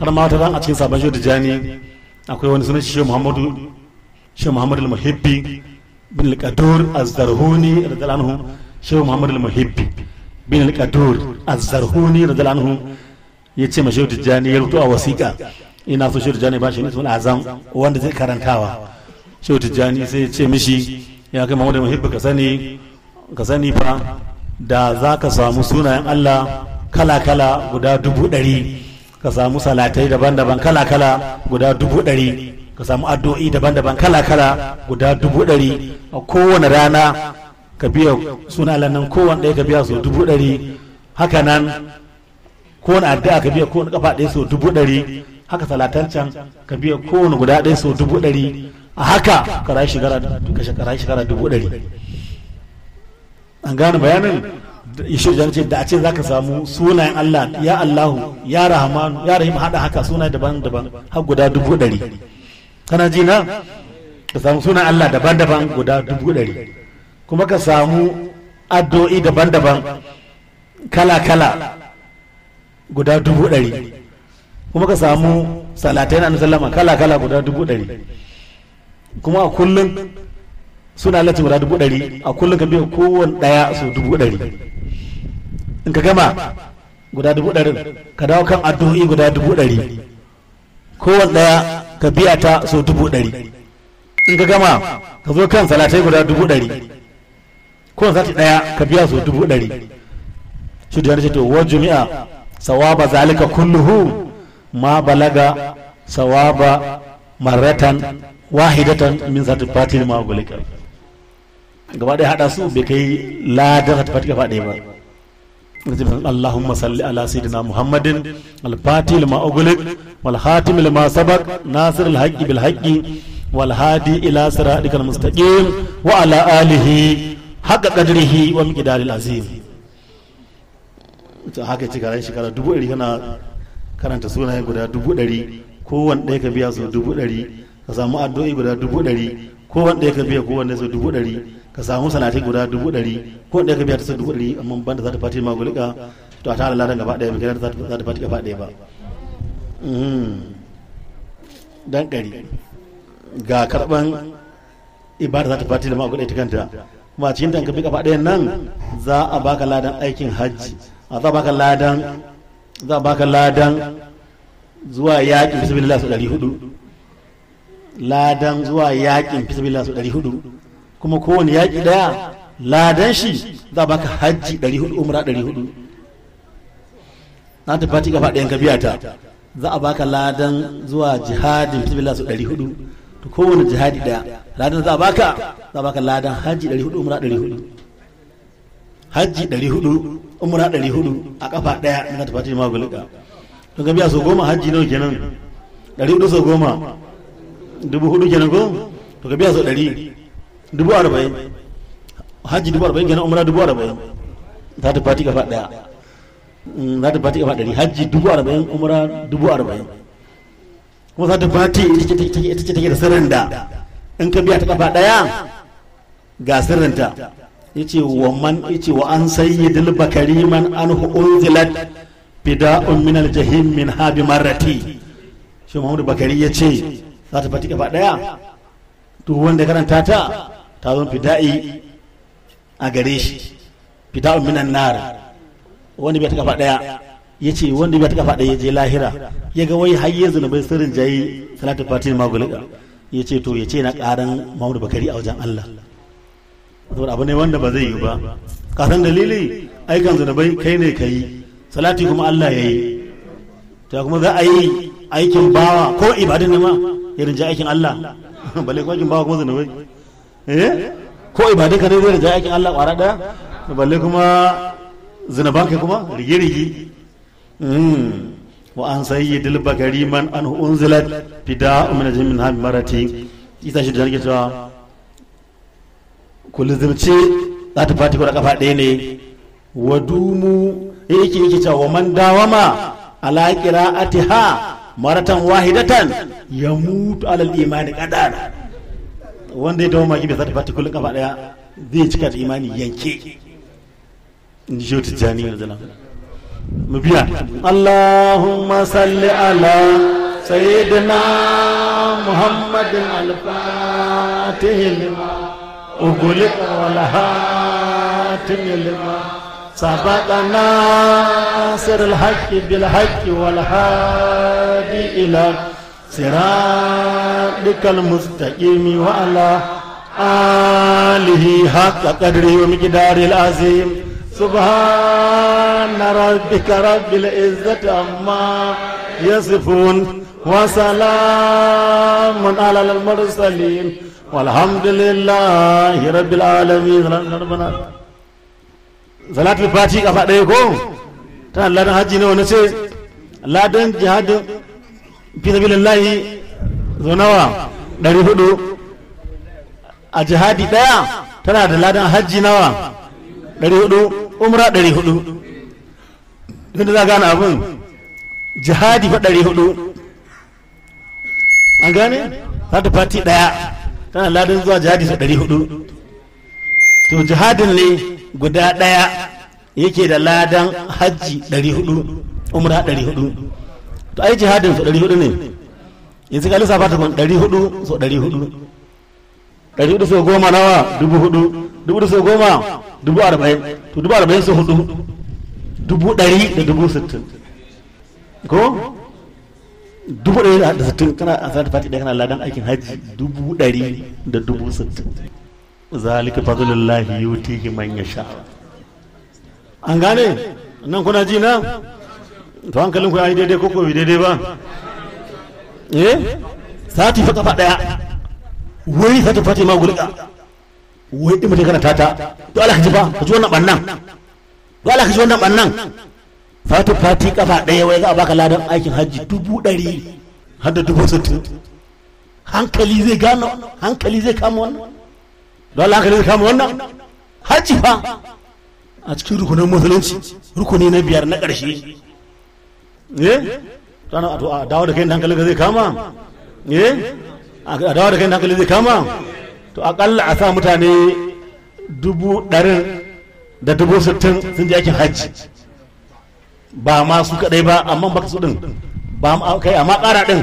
har ma wata ran a cikin sabon shi jani akwai wani sunan shi Muhammadu shi Muhammadu al-Muhibbi bin al-Qadur az-Zarhuni radiyallahu anhu shi Muhammadu al-Muhibbi. Bin al-Qadur az-Zarhuni radiyallahu anhu ya ce ma Shehu Tijjani ya rubuta wasiƙa ina so Shehu Tijjani ba shi ne sunan azam wanda zai karantawa Shehu Tijjani sai ya ce mishi ya kai Muhammadu al-Muhibbi ka sani ka sani fa da za ka samu sunayen Allah kala-kala guda dubu ɗari ka samu salatai daban-daban kala-kala guda dubu ɗari ka samu addu'o'i daban-daban kala-kala guda dubu ɗari a kowane rana ka biya suna nan kowane ɗaya ka biya so dubu ɗari. Haka nan kowane addu'a ka biya kowane kafa ɗaya so dubu ɗari. Haka salatan can ka biya kowane guda ɗaya so dubu ɗari. A haka ka rayu shekara dubu ɗari. An gane bayanin? Ishe jan ce da a ce za ka samu sunayen Allah ya Allahu ya Rahmanu ya Rahim haɗa haka sunaye daban-daban har guda dubu ɗari. Kana ji na? Ka samu sunayen Allah daban-daban guda dubu ɗari. Kuma ka samu addu'o'i daban-daban kala-kala guda dubu ɗari. Kuma ka samu salatai na sallama kala-kala guda dubu ɗari. Kuma a kullum suna lati guda dubu ɗari a kullum ka biya kowane ɗaya su dubu ɗari. In ka gama guda dubu ɗarin ka dawo kan addu'o'i guda dubu ɗari. Kowane ɗaya ka biya ta so dubu ɗari. In ka gama ka zo kan salatai guda dubu ɗari. kowane sati ɗaya ka biya so dubu ɗari shi da ce to wa jumi'a sawaba zalika kulluhu ma balaga sawaba marratan wahidatan min sati fatil ma gulika gaba ɗaya haɗa su bai kai ladan sati fatil gaba ɗaya ba اللهم صل على سيدنا محمد الفاتح لما أغلق والخاتم لما سبق ناصر الحق بالحق والهادي إلى صراطك المستقيم وعلى آله haka kadrihi wa miqdaril azim to haka ci garan shekara dubu ɗari kana karanta sunayen guda dubu ɗari. Kowanne ɗaya ka biya su dubu ɗari. Ka samu addu'o'i guda dubu ɗari. Kowanne ɗaya ka biya ko kowanne su dubu ɗari. Ka samu sanatai guda dubu ɗari. Kowanne ɗaya ka biya ta su dubu ɗari. Amma banda za ta fati ma gulika to a ta lalata gaba ɗaya bikin za ta fati gaba ɗaya ba. Mm. Dan kari ga karɓan ibada za ta fati da ma gulika ta kanta. Kuma cikin ta ka bi gaba ɗayan nan za a baka ladan aikin hajji. A za a baka ladan za a baka ladan zuwa yaƙin bismillah su ɗari huɗu ladan zuwa yaƙin bismillah su ɗari huɗu kuma kowane yaƙi ɗaya ladan shi za baka hajji 400 umra 400 na ta fati gaba ɗayan ka biya ta. Za a baka ladan zuwa jihadin fisbillah su 400 to kowane jihadi ɗaya ladan za a baka za baka ladan hajji 400 umra 400 hajji 400 umra 400 a kafa ɗaya na ta fati magulika to ka biya so goma hajji nawa kenan? 400 so goma dubu huɗu kenan ko? To ka biya so 100 dubu arba'in. Hajji dubu arba'in kenan umra dubu arba'in. Za ta fati kafa ɗaya za ta fati kafa ɗari. Hajji dubu arba'in umra dubu arba'in. Kuma za ta fati ita ce take da sirrin da in ka biya ta kafa ɗaya ga sirrinta. Yace wa man ya ce wa an sayyidil bakari man an unzilat bida'un min al-jahim min habi marrati. Shi Muhammadu Bakari ya ce za ta fati kafa ɗaya duk wanda karanta ta ta zo fida'i a gare shi. Fida'un minan nar. Wanda bai ta kafa ɗaya ya ce wanda bai ta ɗaya ya je lahira ya ga wai har yanzu na bai sirrin jayi salatu fatin magulika ya ce to ya ce na karan Muhammadu Bakari a wajen Allah. Saboda abu ne wanda ba zai yi ba. Kasan dalili? Aikan zunubai kai ne ka yi salati kuma Allah ya yi. Ta kuma za a yi aikin bawa ko ibadin ne ma ya rinja aikin Allah? Balle kuma aikin bawa kuma zunubai. Eh? Ko ibadin ka ne zai rinja aikin Allah kwara ɗaya balle kuma zunuban kai kuma rige-rige. Unzilat fida min jami'in ham marati. Ita shi da nake cewa kulzumce za ta fati da kafa ɗaya ne. Wa dumu yake yake cewa man dawama ala qira'atiha maratan wahidatan yamutu ala al-imani qadar. Wanda ya dawama kibe za ta fati kullun kafa ɗaya zai cika da imani yanke. In ji ta jani da zana mu biya Allahumma salli ala sayyidina Muhammadin al-fatih lima أغلق والهاتم لما سبق ناصر الحق بالحق والهادي إلى صراطك المستقيم وعلى آله حق قدره ومقداره العظيم سبحان ربك رب العزة عما يصفون وسلام على المرسلين والحمد لله رب العالمين. صلاة الفاتحة كفاء ديكم تنا لا حج نو نسي. لا دن جهاد. في سبيل الله زنوا. دري هدو. a jihadi daya tana da ladan hajji nawa 400 umra ɗari huɗu yadda za gane abin jihadi fa ɗari huɗu an gane? Salatul fati ɗaya. Tana ladan zuwa jihadi sau ɗari huɗu to jihadin ne guda ɗaya yake da ladan hajji ɗari huɗu umra ɗari huɗu to ai jihadin sau ɗari huɗu ne. Yanzu ka lissafa ta kun ɗari huɗu sau ɗari huɗu ɗari huɗu sau goma nawa? Dubu huɗu. Dubu huɗu sau goma? Dubu arba'in. To dubu arba'in sau huɗu. Dubu ɗari da dubu sittin. Ko? Dubu ɗari da sittin. Kana a sati fati ɗaya kana ladan aikin hajji. Dubu ɗari da dubu sittin. Zalika fadlullahi yutihi man yasha. An gane? Nan kuna ji na? To hankalin ku yayi daidai ko ko daidai ba? Eh? Sati fa kafa ɗaya. Wai sati fati ma gulka wai din mutum kana tata to Allah ka ji fa ka ji wannan bannan to Allah ka ji wannan bannan fati fati kafa ɗaya wai za a baka ladan aikin hajji dubu ɗari har da dubu sittin. Hankali zai gano hankali zai kama wannan. Dole hankali zai kama wannan. Hajji fa a cikin rukunin musulunci rukuni na biyar na ƙarshe. Eh? Tana a dawo da kai da hankali zai kama. Eh? A dawo da kai hankali zai kama? To akalla a sa mutane dubu ɗarin da dubu sittin sun je aikin hajji. Ba ma su kadai ba amma baka su din ba kai amma kara din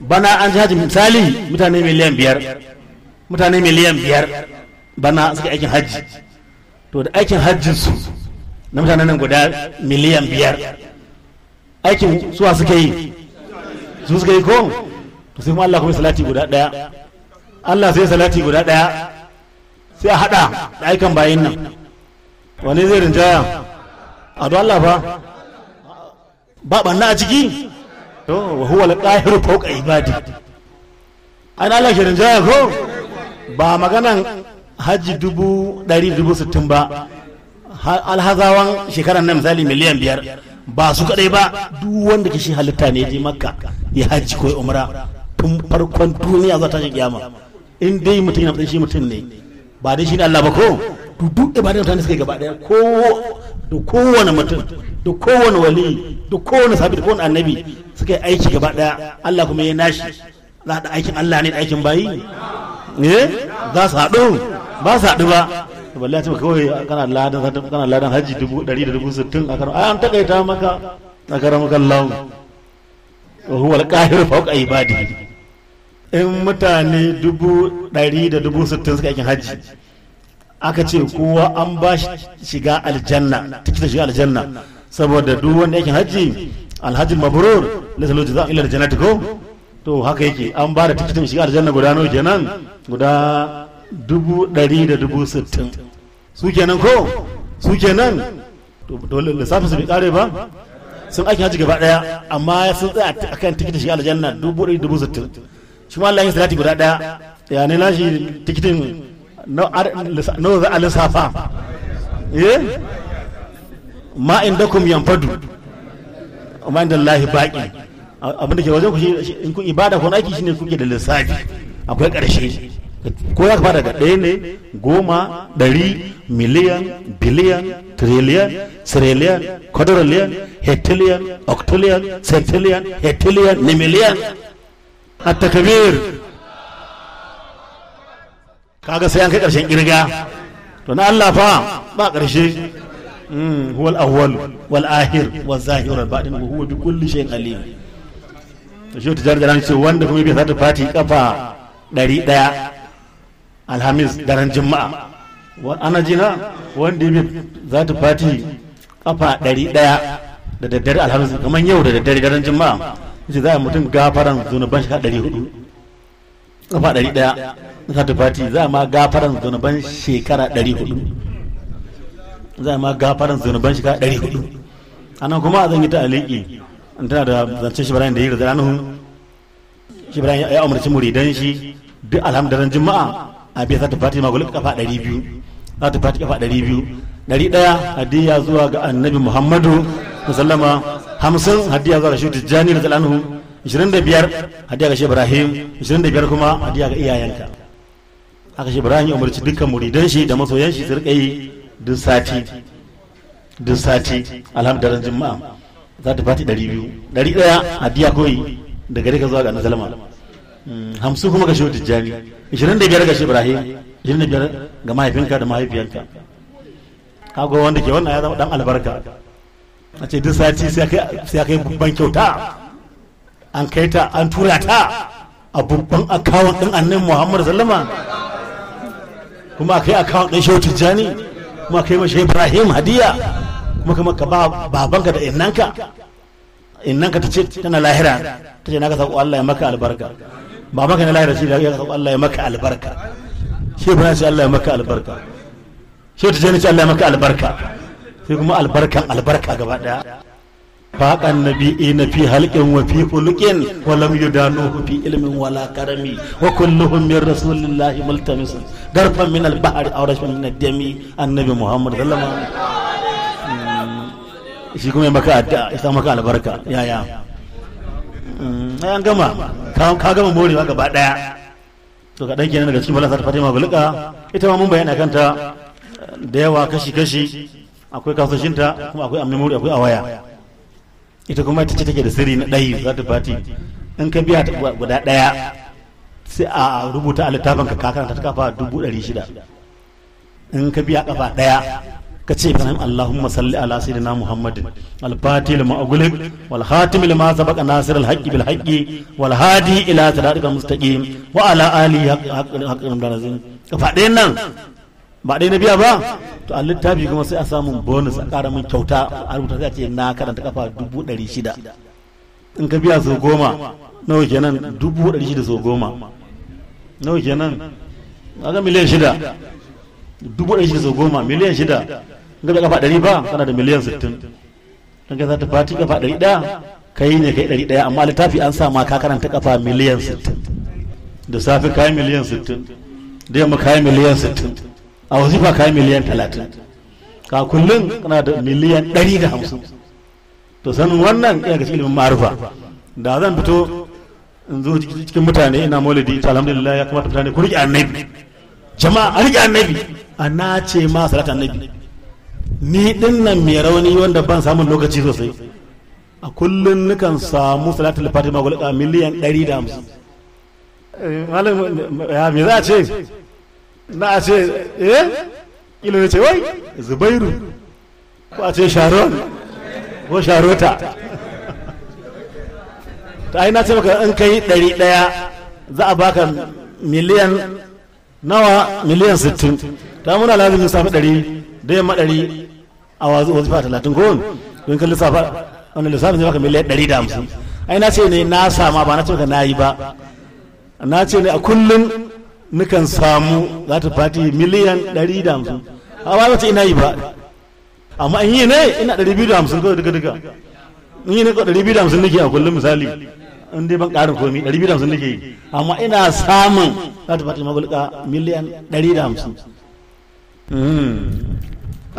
bana an haji misali mutane miliyan biyar. Mutane miliyan biyar bana suka aikin hajji. To da aikin hajjin su na mutanen nan guda miliyan biyar. Aikin suwa suka yi? Su suka yi ko? Sai kuma Allah kuma salati guda ɗaya Allah sai salati guda ɗaya sai a hada da aikan bayin nan. Wani zai rinjaya? A don Allah fa. Ba banna a ciki? To wa huwa al-qahiru fawqa ibadi. An Allah ke rinjaya ko? Ba maganan haji dubu ɗari dubu sittin ba. Alhazawan shekarar nan misali miliyan biyar. Ba su kadai ba duk wanda ke shi halitta ne je makka ya haji ko umra. Tun farkon duniya za ta shi kiyama. In dai mutum yana shi mutum ne ba dai shi ne Allah ba ko? Duk ibadan mutane suka yi gaba ɗaya ko da kowane mutum da kowane wali da kowane sabi da kowane annabi suka yi aiki gaba ɗaya Allah kuma ya nashi. Za da aikin Allah ne da aikin bayi? Ne za su haɗu? Ba su haɗu ba. Ya ce kawai kana ladan kana ladan haji dubu ɗari da dubu sittin a karam an takaita maka. A karam kallahu wa huwa al-qahir fawqa ibadihi. In mutane dubu ɗari da dubu sittin suka aikin haji aka ce kowa an ba shiga aljanna tikita shiga aljanna. Saboda duk wanda yake hajji alhajjul mabrur laysa lahu jazaa'un illa aljannati ko? To haka yake an ba da tikitin shiga aljanna guda nawa kenan? Guda dubu ɗari da dubu sittin. Su kenan ko? Su kenan? To dole lissafin su bai kare ba. Sun aikin hajji gaba ɗaya amma sun tsaya a kan tikitin shiga aljanna dubu ɗari dubu sittin. Shi ma Allah yin salati guda ɗaya ya ne nashi tikitin? Nawa za a lissafa. Eh? Ma indakum yanfadu. Amma inda Allah baqi abin da ke wajen ku shi in kun ibada ko aiki shine kuke da lissafi. Akwai ƙarshe. Ko ya fara daga ɗaya ne goma ɗari miliyan biliyan triliyan siriliyan quadrillion hectillion octillion centillion hectillion ne miliyan a takabir kaga sai an kai ƙarshen ƙirga to na Allah fa ba zahir wal batin wa huwa bi kulli shay'in alim to shi ta jarjara ce wanda kuma bai sata fati kafa ɗari ɗaya alhamis daren juma'a ana jina wanda bai za ta fati kafa ɗari ɗaya da daddare alhamis kamar yau da daddare daren juma'a ce za a mutum gafaran zunuban shekara ɗari huɗu kafa ɗari ɗaya za ta fati za a ma gafaran zunuban shekara ɗari huɗu za a ma gafaran zunuban shekara ɗari huɗu a nan kuma zan yi ta aliki tana da zancen shi da yi da zanuhu shi ya umarci muridan shi. Duk alhamdulillah juma'a a biya ta fati magulun kafa ɗari biyu. Za ta fati kafa ɗari biyu. Ɗari ɗaya hadiya zuwa ga annabi muhammadu musallama hamsin hadiya ga shi tijjani da zanuhu ishirin da biyar hadiya ga shi ibrahim ishirin da biyar kuma hadiya ga iyayenka. Haka shi ibrahim ya umarci dukkan muridan shi da masoyan shi riƙa yi duk sati duk sati alhamdulillah juma'a. Za ta fati ɗari biyu. Ɗari ɗaya hadiya koyi da gare ka zuwa ga annabi hamsin kuma ga shehu tijjani. Ishirin da biyar ga shi ibrahim ishirin da biyar ga mahaifinka da mahaifiyanka kago wanda ke wannan ya zama dan albarka. A ce duk sati sai kai babban kyauta. An kai ta an tura ta a babban akawun din annabi muhammad sallama. Kuma kai akawun din shehu tijjani kuma kai mashi ibrahim hadiya kuma kuma ka ba babanka da innanka. Innanka ta ce tana lahira. Ta ce na ka saƙo Allah ya maka albarka. Babanka na lahira shi ya saƙo Allah ya maka albarka. Shi ibrahim ce Allah ya maka albarka. Shi ta ce Allah ya maka albarka. Sai kuma albarkan albarka gaba ɗaya faƙan nabi'ina fi halqin wa fi khuluqin wa lam yudanuhu fi ilmin wala ƙarami. Wa kulluhum min rasulillahi multamisun. Darfan min al-bahr aw rashfan min ad-dami annabi muhammad sallallahu alaihi wasallam. Shi kuma maka addu'a ya maka albarka. Yaya an gama. Ka gama morewa gaba ɗaya to ka kenan daga cikin falasa ta fatima bulika ita ma mun bayana kanta da yawa kashi kashi akwai kasashinta kuma akwai memory akwai a waya ita kuma ita ce take da sirri na ɗayi za ta fati in ka biya ta guda ɗaya sai a rubuta a littafin ka kakanta ta kafa dubu ɗari shida in ka biya kafa ɗaya ka ce fahim Allahumma salli ala sayyidina Muhammadin al-fatih lima agulik wal khatim lima sabaqa nasir al-haqqi bil haqqi wal hadi ila siratika mustaqim wa ala alihi haqqan darazin kafa ɗayan nan ba ɗaya na biya ba to a littafi kuma sai a samun bonus a ƙara min kyauta a rubuta sai a ce na karanta kafa dubu ɗari shida. In ka biya sau goma nawa kenan? Dubu ɗari shida sau goma. Nawa kenan? Ga miliyan shida. Dubu ɗari shida sau goma miliyan shida. In ka biya kafa ɗari ba kana da miliyan sittin. In ka ta fati kafa ɗari ɗaya ka yi ne kai ɗari ɗaya. Amma littafi an sa ma ka karanta kafa miliyan sittin. Da safe kayi miliyan sittin da yamma kayi miliyan sittin. A wazifa kayi miliyan talatin. Ka kullum kana da miliyan ɗari da hamsin. To sanin wannan iya ga ilimin ma'arufa da zan fito in zo cikin mutane ina maulidi to alhamdulillah ya kamata mutane ku riƙe annabi. Jama'a a riƙe annabi. A na ce ma salatu annabi. Ni ɗin nan mai rauni wanda ban samun lokaci sosai. A kullum nukan samu salatul fatima gulka miliyan ɗari da hamsin. Ya me za a ce? Na a ce eh? Ilo ya ce wai zubairu. Ko a ce sharon. Ko sharota. Ta ai na ce maka in kai ɗari ɗaya za a baka miliyan nawa? Miliyan sittin. Ta muna lazimin sami ɗari da yamma ɗari a wazifa talatin ko don kan lissafa wani lissafin zai baka miliyan ɗari da hamsin. Ai na ce ne na sama ba na ce ka na yi ba. Na ce ne a kullum nukan samu za ta fati miliyan 150 amma ba ce ina yi ba. Amma in yi ne ina 250 kawai duka duka. In yi ne kawai 250 nake a kullum misali. In dai ban ƙarin komi 250 nake yi. Amma ina samun za ta fati mabulka miliyan 150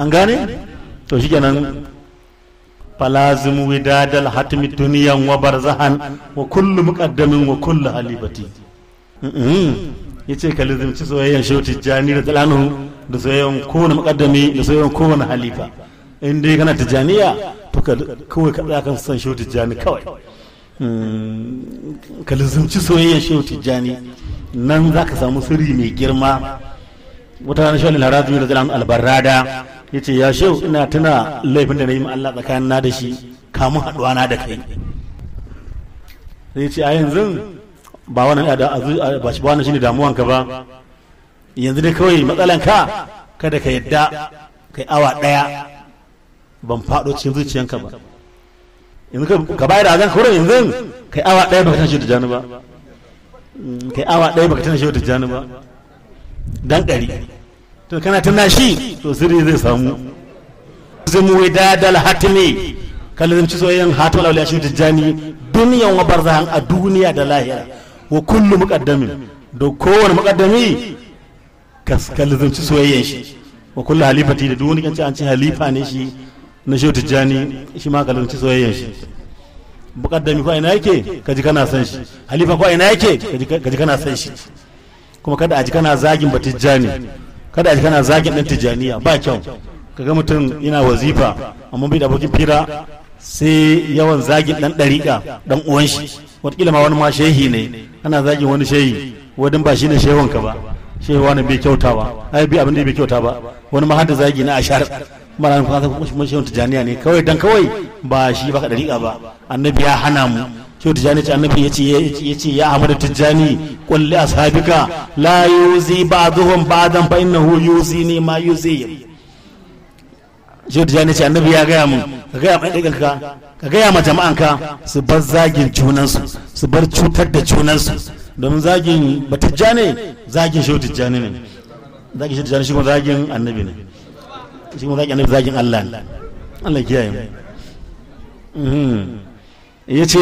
an gane? To shi kenan falazim widadal hatmi duniyan wa barzahan wa kullu muqaddamin wa kullu halibati. Ya ce ka lizimci soyayyan shehu tijjani da talanu da soyayyan kowane muqaddami da soyayyan kowane halifa. In dai kana tijjaniya to ka kawai ka kan san shehu tijjani kawai. Ka lizimci soyayyan shehu tijjani nan za ka samu sirri mai girma. Wata ranar shawalin harazumi da zalan albarrada ya ce ya shehu ina tuna laifin da na yi ma Allah tsakanin na da shi kamun haɗuwa na da kai. Sai ce a yanzu ba wannan ba shi wannan shine damuwanka ba. Yanzu dai kawai matsalan ka kada ka yadda kai awa ɗaya ban faɗo cikin zuciyanka ba. Yanzu ka bayar da azan kawai yanzu kai awa ɗaya baka tana shi da jani ba. Kai awa ɗaya baka tana shi da jani ba. Dan ɗari. To kana tana shi to sirri zai samu. Zumu wadadal hatimi kallon ci soyayyen hatul auliya shi tijjani duniyan wa barzahan a duniya da lahira. Wa kullu muqaddamin da kowane muqaddami kallon ci soyayyen shi. Wa kullu halifati da duk kan ci an ci halifa ne shi na shi tijjani shi ma kallon ci soyayyen shi. Muqaddami ko ina yake? Kaji kana san shi. Halifa ko ina yake? Kaji kana san shi. Kuma kada a ji kana zagin batijjani kada a ji kana zagin ɗan tijjaniya ba kyau. Kaga mutum yana wazifa amma bai da abokin fira sai yawan zagin ɗan ɗariƙa ɗan uwan shi. Wataƙila ma wani ma shehi ne. Ana zagin wani shehi. Wadin ba shi ne shehunka ba. Shehi wani bai kyauta ba ai bi abin da bai kyauta ba. Wani ma hada zagi na ashar. Mara kuma kuma shehun tijjaniya ne kawai dan kawai ba shi baka ɗariƙa ba. Annabi ya hana mu. Shehu tijjani ce annabi ya ce ya amadu tijjani kulli ashabika la yuzi ba'dhum ba'dan fa innahu yuzi ni ma yuzi. Shehu tijjani ce annabi ya gaya mun. Ka gaya mai ɗigalka ka gaya ma jama'anka su bar zagin junansu su bar cutar da junansu. Domin zagin batijja ne zagin shehu tijjani ne. Zagin shehu tijjani shi kuma zagin annabi ne. Shi kuma zagin annabi zagin Allah ne. Allah kiyaye mu. Hmm. Yace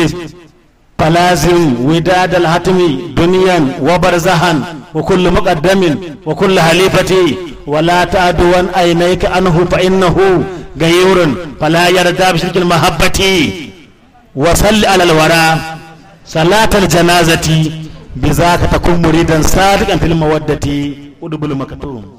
falazim widad al-hatmi duniyan wa barzahan wa kullu muqaddamin wa kullu halifati wa la ta'du an aynaka anhu fa innahu gayurun fala yarda bi shirkil mahabbati wa salli ala alwara salatal janazati bi zaka takun muridan sadiqan fil mawaddati udbul maktum